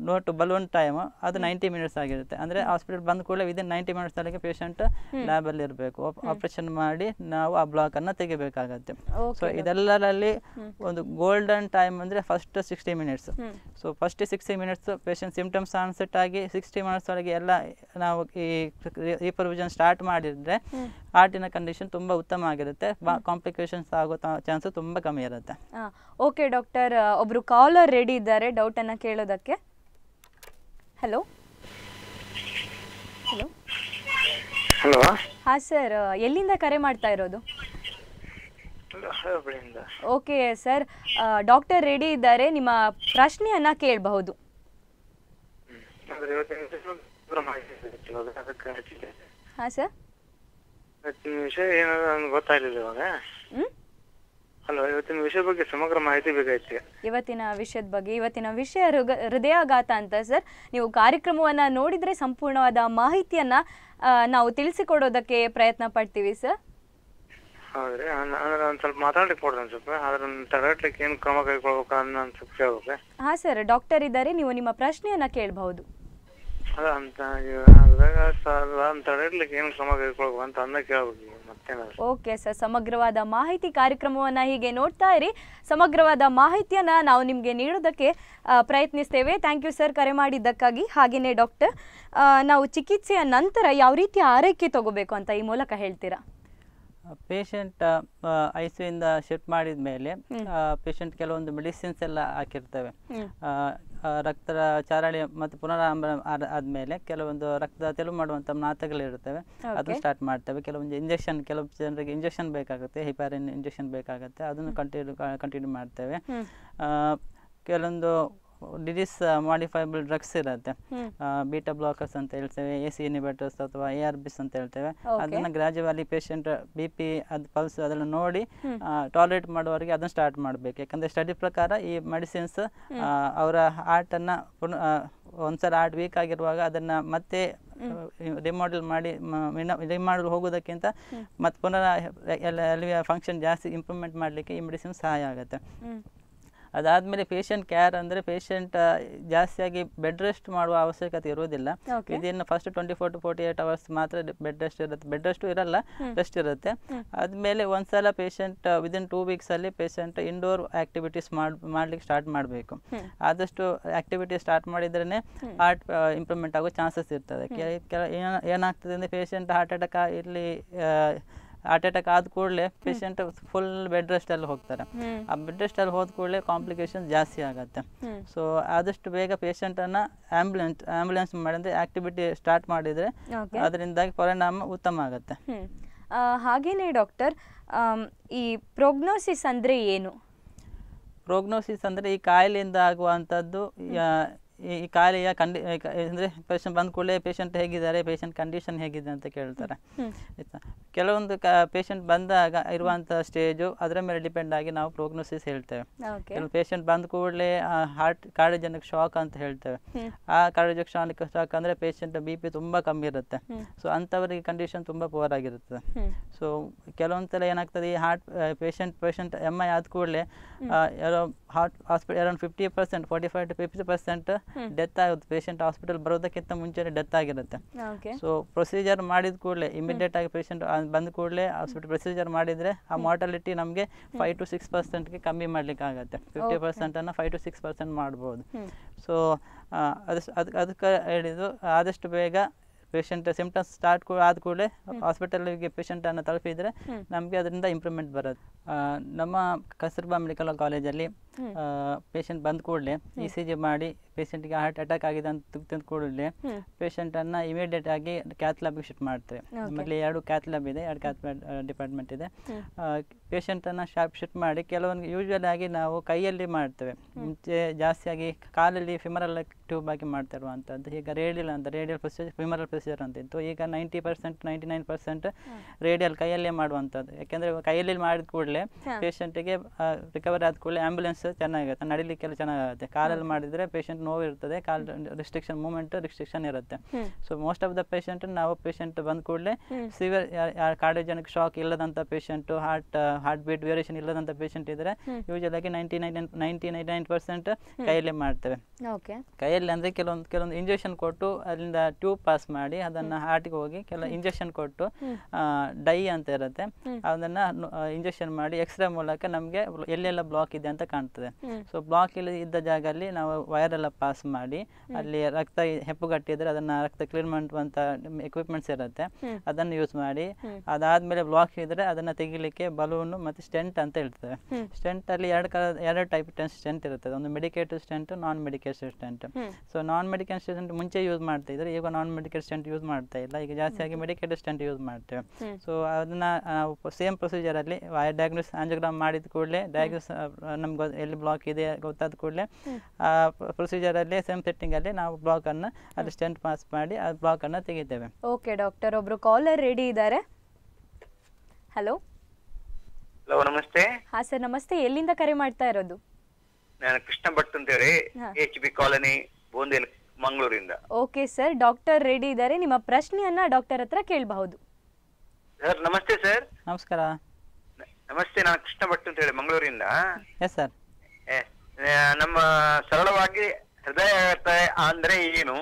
ಡೋರ್ ಟು ಬಲೂನ್ ಟೈಮ್ ಅದು ನೈಂಟಿ ಮಿನಿಟ್ಸ್ ಆಗಿರುತ್ತೆ. ಅಂದರೆ ಹಾಸ್ಪಿಟಲ್ ಬಂದ ಕೂಡಲೇ ವಿದಿನ್ ನೈಂಟಿ ಮಿನಿಟ್ಸ್ ಒಳಗೆ ಪೇಷಂಟ್ ಲ್ಯಾಬಲ್ಲಿ ಇರಬೇಕು. ಆಪರೇಷನ್ ಮಾಡಿ ನಾವು ಆ ಬ್ಲಾಕನ್ನು ತೆಗಿಬೇಕಾಗತ್ತೆ. ಸೊ ಇದೆಲ್ಲರಲ್ಲಿ ಒಂದು ಗೋಲ್ಡನ್ ಟೈಮ್ ಅಂದರೆ first sixty minutes so first sixty minutes patient symptoms onset ಆಗಿ ಸಿಕ್ಸ್ಟಿ ಮಿನಿಟ್ಸ್ ಒಳಗೆ ಎಲ್ಲ ನಾವು ಈ ರೀಪರ್ವಿಷನ್ ಸ್ಟಾರ್ಟ್ ಮಾಡಿದರೆ ಹಾರ್ಟಿನ ಕಂಡೀಷನ್ ತುಂಬ ಉತ್ತಮ ಆಗಿರುತ್ತೆ. ಕಾಂಪ್ಲಿಕೇಶನ್ಸ್ ಆಗೋ ಚಾನ್ಸ್ ತುಂಬ ಕಮ್ಮಿ ಇರುತ್ತೆ. ಹಾ ಓಕೆ ಡಾಕ್ಟರ್ ಒಬ್ರು ಕಾಲರ್ ರೆಡಿ ಇದ್ದಾರೆ ಡೌಟ್ ಅನ್ನ ಕೇಳೋದಕ್ಕೆ. ಹಲೋ? ಹಲೋ? ಹಲೋ? ಹಾ ಸರ್ ಎಲ್ಲಿಂದ ಕರೆ ಮಾಡ್ತಾ ಇರೋದು? ಓಕೆ ಸರ್ ಡಾಕ್ಟರ್ ರೆಡಿ ಇದ್ದಾರೆ ನಿಮ್ಮ ಪ್ರಶ್ನೆಯನ್ನ ಕೇಳಬಹುದು. ಹಾ ಸರ್? ಇವತ್ತಿನ ವಿಷಯ ಏನಾದ್ರು ನನ್ಗೆ ಗೊತ್ತಾಗ್ಲಿಲ್ಲ ಇವಾಗ. ಹ್ಮ್? ಹಲೋ ಇವತ್ತಿನ ವಿಷಯ ಬಗ್ಗೆ ಸಮಗ್ರ ಮಾಹಿತಿ ಬೇಕಾಯ್ತು ಇವತ್ತಿನ ವಿಷಯದ ಬಗ್ಗೆ ಇವತ್ತಿನ ವಿಷಯ ಹೃದಯಾಘಾತ ಅಂತ ಸರ್. ನೀವು ಕಾರ್ಯಕ್ರಮವನ್ನ ನೋಡಿದ್ರೆ ಸಂಪೂರ್ಣವಾದ ಮಾಹಿತಿಯನ್ನ ಆ, ನಾವು ತಿಳಿಸಿಕೊಡೋದಕ್ಕೆ ಪ್ರಯತ್ನ ಪಡ್ತೀವಿ ಸರ್. ಹೌದ್ರಿ. ಅನ್- ಅಂದ್ರೆ ಒಂದ್ ಸ್ವಲ್ಪ ಮಾತಾಡ್ಲಿಕ್ಕೆ ಕೊಡ್ರಿ ಒಂದ್ ಸ್ವಲ್ಪ ಅದ್ರ ತಡೆಗಟ್ಲಿಕ್ಕೆ ಏನ್ ಕ್ರಮ ಕೈಗೊಳ್ಬೇಕು ಅನ್ನೋ ಒಂದ್ ಸ್ವಲ್ಪ ಕೇಳ್ಬೇಕು. ಹಾ ಸರ್ ಡಾಕ್ಟರ್ ಇದ್ದಾರೆ. ನೀವು ನಿಮ್ಮ ಪ್ರಶ್ನೆಯನ್ನ ಕೇಳಬಹುದು. ಅದ ಅಂತ ಅದ್ರಾಗ ಅದನ್ನ ತಡೆಗಟ್ಲಿಕ್ಕೆ ಏನ್ ಕ್ರಮ ಕೈಗೊಳ್ಬೇಕು ಅಂತ ಅಂದ ಕೇಳ್ಬೇಕು ಮತ್ತೇನಾದ್ರು. ಓಕೆ ಸರ್ ಸಮಗ್ರವಾದ ಮಾಹಿತಿ ಕಾರ್ಯಕ್ರಮವನ್ನ ಹೀಗೆ ನೋಡ್ತಾ ಇರಿ. ಸಮಗ್ರವಾದ ಮಾಹಿತಿಯನ್ನ ನಾವು ನಿಮಗೆ ನೀಡೋದಕ್ಕೆ ಆ, ಪ್ರಯತ್ನಿಸ್ತೇವೆ. ಥ್ಯಾಂಕ್ ಯು ಸರ್ ಕರೆ ಮಾಡಿದ್ದಕ್ಕಾಗಿ. ಹಾಗೆಯೇ ಡಾಕ್ಟರ್ ಆ, ನಾವು ಚಿಕಿತ್ಸೆಯ ನಂತರ ಯಾವ ರೀತಿ ಆರೈಕೆ ತಗೋಬೇಕು ಅಂತ ಈ ಮೂಲಕ ಹೇಳ್ತೀರಾ? ಪೇಷಂಟ್ ಐ ಸಿ ಇಂದ ಶಿಫ್ಟ್ ಮಾಡಿದ ಮೇಲೆ ಪೇಷಂಟ್ ಕೆಲವೊಂದು ಮೆಡಿಸಿನ್ಸ್ ಎಲ್ಲ ಹಾಕಿರ್ತೇವೆ. ಹ್ಮ್. ರಕ್ತದ ಚಾರಾಳಿ ಮತ್ತು ಪುನರಾರಂಭ ಆದ- ಆದ್ಮೇಲೆ ಕೆಲವೊಂದು ರಕ್ತದ ಮಾಡುವಂತ ಮಾಡುವಂಥ ನಾತಗಳಿರುತ್ತವೆ ಅದು ಸ್ಟಾರ್ಟ್ ಮಾಡ್ತೇವೆ. ಕೆಲವೊಂದು ಇಂಜೆಕ್ಷನ್ ಕೆಲವು ಜನರಿಗೆ ಇಂಜೆಕ್ಷನ್ ಬೇಕಾಗುತ್ತೆ. ಹಿಪಾರಿನ್ ಇಂಜೆಕ್ಷನ್ ಬೇಕಾಗುತ್ತೆ. ಅದನ್ನು ಕಂಟಿನ್ಯೂ ಕಂಟಿನ್ಯೂ ಮಾಡ್ತೇವೆ. ಆ, ಕೆಲವೊಂದು ಡಿಸೀಸ್ ಮಾಡಿಫೈಬಲ್ ಡ್ರಗ್ಸ್ ಇರುತ್ತೆ. ಬೀಟಾ ಬ್ಲಾಕರ್ಸ್ ಅಂತ ಹೇಳ್ತೇವೆ ಎ ಸಿ ಇನಿಬೇಟರ್ಸ್ ಅಥವಾ ಎ ಆರ್ ಬಿಸ್ ಅಂತ ಹೇಳ್ತೇವೆ. ಅದನ್ನ ಅದನ್ನು ಗ್ರಾಜುವಲಿ ಪೇಷಂಟ್ ಬಿ ಪಿ ಅದು ಪಲ್ಸ್ ಅದೆಲ್ಲ ನೋಡಿ ಟಾಯ್ಲೆಟ್ ಮಾಡುವವರಿಗೆ ಅದನ್ನು ಸ್ಟಾರ್ಟ್ ಮಾಡಬೇಕು. ಯಾಕಂದ್ರೆ ಸ್ಟಡಿ ಪ್ರಕಾರ ಈ ಮೆಡಿಸಿನ್ಸ್ ಅವರ ಹಾರ್ಟನ್ನು ಪುನಃ ಆ, ಒಂದ್ಸಲ ಹಾರ್ಟ್ ವೀಕ್ ಆಗಿರುವಾಗ ಅದನ್ನ ಮತ್ತೆ ರಿಮಾಡೆಲ್ ಮಾಡಿ ರಿಮಾಡೆಲ್ ಹೋಗೋದಕ್ಕಿಂತ ಮತ್ತೆ ಪುನಃ ಎಲ್ಲ ಅಲ್ಲಿ ಫಂಕ್ಷನ್ ಜಾಸ್ತಿ ಇಂಪ್ರೂವ್ಮೆಂಟ್ ಮಾಡಲಿಕ್ಕೆ ಈ ಮೆಡಿಸಿನ್ ಸಹಾಯ ಆಗುತ್ತೆ. ಅದಾದಮೇಲೆ ಪೇಷಂಟ್ ಕೇರ್ ಅಂದರೆ ಪೇಷಂಟ್ ಜಾಸ್ತಿಯಾಗಿ ಬೆಡ್ ರೆಸ್ಟ್ ಮಾಡುವ ಅವಶ್ಯಕತೆ ಇರುವುದಿಲ್ಲ. ಇದೇನು ಇದನ್ನು first twenty four to forty eight hours ಮಾತ್ರ ಬೆಡ್ ರೆಸ್ಟ್ ಇರುತ್ತೆ. ಬೆಡ್ ರೆಸ್ಟು ಇರಲ್ಲ ರೆಸ್ಟ್ ಇರುತ್ತೆ. ಆದಮೇಲೆ ಒಂದ್ಸಲ ಪೇಷಂಟ್ ವಿದಿನ್ ಟೂ ವೀಕ್ಸಲ್ಲಿ ಪೇಷಂಟ್ ಇಂಡೋರ್ ಆಕ್ಟಿವಿಟೀಸ್ ಮಾಡಿ ಮಾಡ್ಲಿಕ್ಕೆ ಸ್ಟಾರ್ಟ್ ಮಾಡಬೇಕು. ಆದಷ್ಟು ಆಕ್ಟಿವಿಟಿ ಸ್ಟಾರ್ಟ್ ಮಾಡಿದ್ರೇ ಹಾರ್ಟ್ ಇಂಪ್ರೂವ್ಮೆಂಟ್ ಆಗೋ ಚಾನ್ಸಸ್ ಇರ್ತದೆ. ಏನಾಗ್ತದೆ ಅಂದರೆ ಪೇಷಂಟ್ ಹಾರ್ಟ್ ಅಟ್ಯಾಕ್ ಇಲ್ಲಿ ಹಾರ್ಟ್ ಅಟ್ಯಾಕ್ ಆದ ಕೂಡಲೇ ಪೇಷಂಟ್ ಫುಲ್ ಬೆಡ್ ರೆಸ್ಟಲ್ಲಿ ಹೋಗ್ತಾರೆ. ಹ್ಮ್. ಆ ಬೆಡ್ ರೆಸ್ಟಲ್ಲಿ ಹೋದ ಕೂಡಲೇ ಕಾಂಪ್ಲಿಕೇಶನ್ ಜಾಸ್ತಿ ಆಗುತ್ತೆ. ಸೊ ಆದಷ್ಟು ಬೇಗ ಪೇಷಂಟ್ ಅನ್ನ ಆಂಬುಲೆನ್ಸ್ ಆಂಬುಲೆನ್ಸ್ ಮಾಡಿದ್ರೆ ಆಕ್ಟಿವಿಟಿ ಸ್ಟಾರ್ಟ್ ಮಾಡಿದ್ರೆ. ಅದರಿಂದಾಗಿ ಪರಿಣಾಮ ಉತ್ತಮ ಆಗುತ್ತೆ. ಹಾಗೇನೆ ಡಾಕ್ಟರ್ ಈ ಪ್ರೋಗ್ನೋಸಿಸ್ ಅಂದ್ರೆ ಏನು? ಪ್ರೋಗ್ನೋಸಿಸ್ ಅಂದ್ರೆ ಈ ಕಾಯಿಲೆಯಿಂದ ಆಗುವಂತದ್ದು ಈ ಕಾಯಿಲೆಯ ಕಂಡಿ ಅಂದರೆ ಪೇಷಂಟ್ ಬಂದ ಕೂಡಲೇ ಪೇಷಂಟ್ ಹೇಗಿದ್ದಾರೆ ಪೇಷಂಟ್ ಕಂಡೀಷನ್ ಹೇಗಿದೆ ಅಂತ ಕೇಳ್ತಾರೆ. ಆಯಿತಾ? ಕೆಲವೊಂದು ಕ ಪೇಷಂಟ್ ಬಂದಾಗ ಇರುವಂಥ ಸ್ಟೇಜು ಅದರ ಮೇಲೆ ಡಿಪೆಂಡ್ ಆಗಿ ನಾವು ಪ್ರೋಗ್ನೋಸಿಸ್ ಹೇಳ್ತೇವೆ. ಕೆಲವು ಪೇಷಂಟ್ ಬಂದ ಕೂಡಲೇ ಹಾರ್ಟ್ ಕಾರ್ಡಿಯೋಜೆನಿಕ್ ಶಾಕ್ ಅಂತ ಹೇಳ್ತೇವೆ. ಆ ಕಾರ್ಡಿಯೋಜೆನಿಕ್ ಶಾಕ್ ಶಾಕ್ ಅಂದರೆ ಪೇಷಂಟ್ ಬಿ ಪಿ ತುಂಬ ಕಮ್ಮಿ ಇರುತ್ತೆ. ಸೊ ಅಂಥವರಿಗೆ ಕಂಡೀಷನ್ ತುಂಬ ಪುವರ್ ಆಗಿರುತ್ತದೆ ಸೊ ಕೆಲವೊಂದು ಸಲ ಏನಾಗ್ತದೆ ಈ heart patient patient M I ಆದ ಕೂಡಲೇ ಯಾರೋ heart hospital around fifty percent forty five to fifty percent death ಆಗುತ್ತೆ ಪೇಷಂಟ್ ಹಾಸ್ಪಿಟಲ್ ಬರೋದಕ್ಕಿಂತ ಮುಂಚೆನೆ ಡೆತ್ ಆಗಿರುತ್ತೆ. ಸೊ ಪ್ರೊಸೀಜರ್ ಮಾಡಿದ ಕೂಡಲೇ ಇಮಿಡಿಯೇಟ್ ಆಗಿ ಪೇಷಂಟ್ ಬಂದ್ ಬಂದ ಕೂಡಲೇ ಹಾಸ್ಪಿಟಲ್ ಪ್ರೊಸೀಜರ್ ಮಾಡಿದ್ರೆ ಆ ಮಾರ್ಟಾಲಿಟಿ ನಮಗೆ ಫೈವ್ ಟು ಸಿಕ್ಸ್ ಪರ್ಸೆಂಟ್ಗೆ ಕಮ್ಮಿ ಮಾಡ್ಲಿಕ್ಕೆ ಆಗುತ್ತೆ ಫಿಫ್ಟಿ ಪರ್ಸೆಂಟನ್ನು ಫೈವ್ ಟು ಸಿಕ್ಸ್ ಪರ್ಸೆಂಟ್ ಮಾಡ್ಬೋದು. ಸೊ ಅದು ಅದಕ್ಕೆ ಅದಕ್ಕೆ ಹೇಳಿದ್ದು ಆದಷ್ಟು ಬೇಗ ಪೇಷಂಟ್ ಸಿಂಪ್ಟಮ್ಸ್ ಸ್ಟಾರ್ಟ್ ಆದ ಕೂಡಲೇ ಹಾಸ್ಪಿಟಲ್ಗೆ ಪೇಷಂಟನ್ನು ತಲುಪಿದ್ರೆ ನಮಗೆ ಅದರಿಂದ ಇಂಪ್ರೂವ್ಮೆಂಟ್ ಬರುತ್ತೆ. ನಮ್ಮ ಕಸ್ತೂರ್ಬಾ ಮೆಡಿಕಲ್ ಕಾಲೇಜಲ್ಲಿ ಪೇಷಂಟ್ ಬಂದ ಕೂಡಲೇ ಇ ಸಿ ಜಿ ಮಾಡಿ ಪೇಷಂಟ್ಗೆ ಹಾರ್ಟ್ ಅಟ್ಯಾಕ್ ಆಗಿದೆ ಅಂತ ತಿಂದ ಕೂಡಲೇ ಪೇಷಂಟನ್ನು ಇಮಿಡಿಯೇಟ್ ಆಗಿ ಕ್ಯಾತ್ ಲ್ಯಾಬ್ಗೆ ಶಿಫ್ಟ್ ಮಾಡ್ತಾರೆ. ನಮ್ಮಲ್ಲಿ ಎರಡು ಕ್ಯಾತ್ ಲ್ಯಾಬ್ ಇದೆ ಎರಡು ಕ್ಯಾತ್ ಡಿಪಾರ್ಟ್ಮೆಂಟ್ ಇದೆ. ಪೇಷಂಟನ್ನು ಶಾರ್ಪ್ ಶಿಫ್ಟ್ ಮಾಡಿ ಕೆಲವೊಂದು ಯೂಶ್ವಲ್ ಆಗಿ ನಾವು ಕೈಯಲ್ಲಿ ಮಾಡ್ತೇವೆ. ಮುಂಚೆ ಜಾಸ್ತಿಯಾಗಿ ಕಾಲಲ್ಲಿ ಫಿಮರಲ್ ಟ್ಯೂಬ್ ಆಗಿ ಮಾಡ್ತಾ ಇರುವಂಥದ್ದು ಈಗ ರೇಡಿಯಲ್ ಅಂತ ರೇಡಿಯಲ್ ಪ್ರೊಸೀಜರ್ ಫಿಮರಲ್ ಪ್ರೊಸೀಜರ್ ಅಂತ ಇತ್ತು. ಈಗ ninety percent ninety nine percent radial ಕೈಯಲ್ಲೇ ಮಾಡುವಂಥದ್ದು ಯಾಕೆಂದರೆ ಕೈಯಲ್ಲಿ ಮಾಡಿದ ಕೂಡಲೇ ಪೇಷಂಟಿಗೆ ರಿಕವರ್ ಆದ ಕೂಡಲೇ ಆ್ಯಂಬುಲೆನ್ಸ್ ಚೆನ್ನಾಗಿರುತ್ತೆ ನಡಿಲಿಕ್ಕೆಲ್ಲ ಚೆನ್ನಾಗುತ್ತೆ ಕಾಲಲ್ಲಿ ಮಾಡಿದರೆ ಪೇಷಂಟ್ ನೋವು ಇರ್ತದೆ ಕಾಲ್ ರಿಸ್ಟ್ರಿಕ್ಷನ್ ಮೂಮೆಂಟ್ ರಿಸ್ಟ್ರಿಕ್ಷನ್ ಇರುತ್ತೆ. So most of the patient ನಾವು ಪೇಷಂಟ್ ಬಂದ ಕೂಡಲೇ severe cardiogenic shock ಇಲ್ಲದಂತ patient heart heart beat variation ಇಲ್ಲದಂತ patient ಇದ್ರೆ ಯೂಶಲ್ ಆಗಿ ninety nine ninety nine nine percent ಕೈಯಲ್ಲೇ ಮಾಡ್ತೇವೆ. ಕೈಯಲ್ಲಿ ಅಂದ್ರೆ ಕೆಲವೊಂದು ಕೆಲವೊಂದು ಇಂಜೆಕ್ಷನ್ ಕೊಟ್ಟು ಅಲ್ಲಿಂದ ಟ್ಯೂಬ್ ಪಾಸ್ ಮಾಡಿ ಅದನ್ನ ಹಾರ್ಟಿಗೆ ಹೋಗಿ ಕೆಲ ಇಂಜೆಕ್ಷನ್ ಕೊಟ್ಟು ಡೈ ಅಂತ ಇರುತ್ತೆ. ಅದನ್ನ ಇಂಜೆಕ್ಷನ್ ಮಾಡಿ ಎಕ್ಸ್ರೇ ಮೂಲಕ ನಮಗೆ ಎಲ್ಲೆಲ್ಲ ಬ್ಲಾಕ್ ಇದೆ ಅಂತ ಕಾಣ್ತದೆ. ಸೊ ಬ್ಲಾಕ್ ಇಲ್ಲಿ ಇದ್ದ ಜಾಗದಲ್ಲಿ ನಾವು ವೈರೆಲ್ಲ ಪಾಸ್ ಮಾಡಿ ಅಲ್ಲಿ ರಕ್ತ ಹೆಪ್ಪುಗಟ್ಟಿದ್ರೆ ಅದನ್ನ ರಕ್ತ ಕ್ಲೀನ್ ಮಾಡುವಂತ ಎಕ್ವಿಪ್ಮೆಂಟ್ಸ್ ಇರುತ್ತೆ. ಅದನ್ನು ಯೂಸ್ ಮಾಡಿ ಅದಾದ್ಮೇಲೆ ಬ್ಲಾಕ್ ಇದ್ರೆ ಅದನ್ನ ತೆಗಿಲಿಕ್ಕೆ ಬಲೂನ್ ಮತ್ತೆ ಸ್ಟೆಂಟ್ ಅಂತ ಹೇಳ್ತೇವೆ. ಸ್ಟೆಂಟ್ ಅಲ್ಲಿ ಎರಡು ಎರಡು ಟೈಪ್ ಸ್ಟೆಂಟ್ ಇರುತ್ತೆ. ಒಂದು medicated stent non medicated stent so non medicated stent ಮುಂಚೆ ಯೂಸ್ ಮಾಡ್ತಾ ಇದ್ರೆ ಈಗ ನಾನ್ ಮೆಡಿಕೇಟೆಡ್ ಸ್ಟೆಂಟ್ ಯೂಸ್ ಮಾಡ್ತಾ ಇಲ್ಲ. ಈಗ ಜಾಸ್ತಿಯಾಗಿ ಮೆಡಿಕೇಟೆಡ್ ಸ್ಟೆಂಟ್ ಯೂಸ್ ಮಾಡ್ತೇವೆ. ಸೊ ಅದನ್ನ ಸೇಮ್ ಪ್ರೊಸೀಜರ್ ಅಲ್ಲಿ ಡಯಾಗ್ನೋಸ್ ಆಂಜಿಯೋಗ್ರಾಮ್ ಮಾಡಿದ ಕೂಡಲೇ ಡಯಾಗ್ನೋಸ್ ನಮ್ಗೆ ಎಲ್ಲಿ ಬ್ಲಾಕ್ ಇದೆ ಗೊತ್ತಾದ ಕೂಡಲೇ ಆ ಪ್ರೊಸೀಜರಲ್ಲಿ ಸೇಮ್ ಸೆಟ್ಟಿಂಗಲ್ಲಿ ನಾವು ಬ್ಲಾಕನ್ನು ಅಲ್ಲಿ ಸ್ಟೆಂಟ್ ಪಾಸ್ ಮಾಡಿ ಆ ಬ್ಲಾಕನ್ನು ತೆಗಿತೇವೆ. ಓಕೆ ಡಾಕ್ಟರ್ ಒಬ್ರು ಕಾಲರ್ ರೆಡಿ ಇದ್ದಾರೆ. ಹಲೋ ಹಲೋ ನಮಸ್ತೆ. ಹಾ ಸರ್ ನಮಸ್ತೆ. ಎಲ್ಲಿಂದ ಕರೆ ಮಾಡ್ತಾ ಇರೋದು? ನಾನು ಕೃಷ್ಣ ಭಟ್ ಅಂತ ಹೇಳಿ ಎಚ್ ಬಿ ಕಾಲೋನಿ ಬೋಂದೇಲ್ ಮಂಗಳೂರಿಂದ. ಓಕೆ ಸರ್ ಡಾಕ್ಟರ್ ರೆಡಿ ಇದ್ದಾರೆ. ನಿಮ್ಮ ಪ್ರಶ್ನೆಯನ್ನ ಡಾಕ್ಟರ್ ಹತ್ರ ಕೇಳಬಹುದು. ಸರ್ ನಮಸ್ತೆ ಸರ್ ನಮಸ್ಕಾರ. ನಮಸ್ತೆ ನಾನು ಕೃಷ್ಣ ಭಟ್ ಅಂತ ಹೇಳಿ ಮಂಗಳೂರಿಂದ. ಎಸ್ ಸರ್ ಏ, ನಮ್ಮ ಸರಳವಾಗಿ ಹೃದಯಾಘಾತ ಅಂದ್ರೆ ಏನು?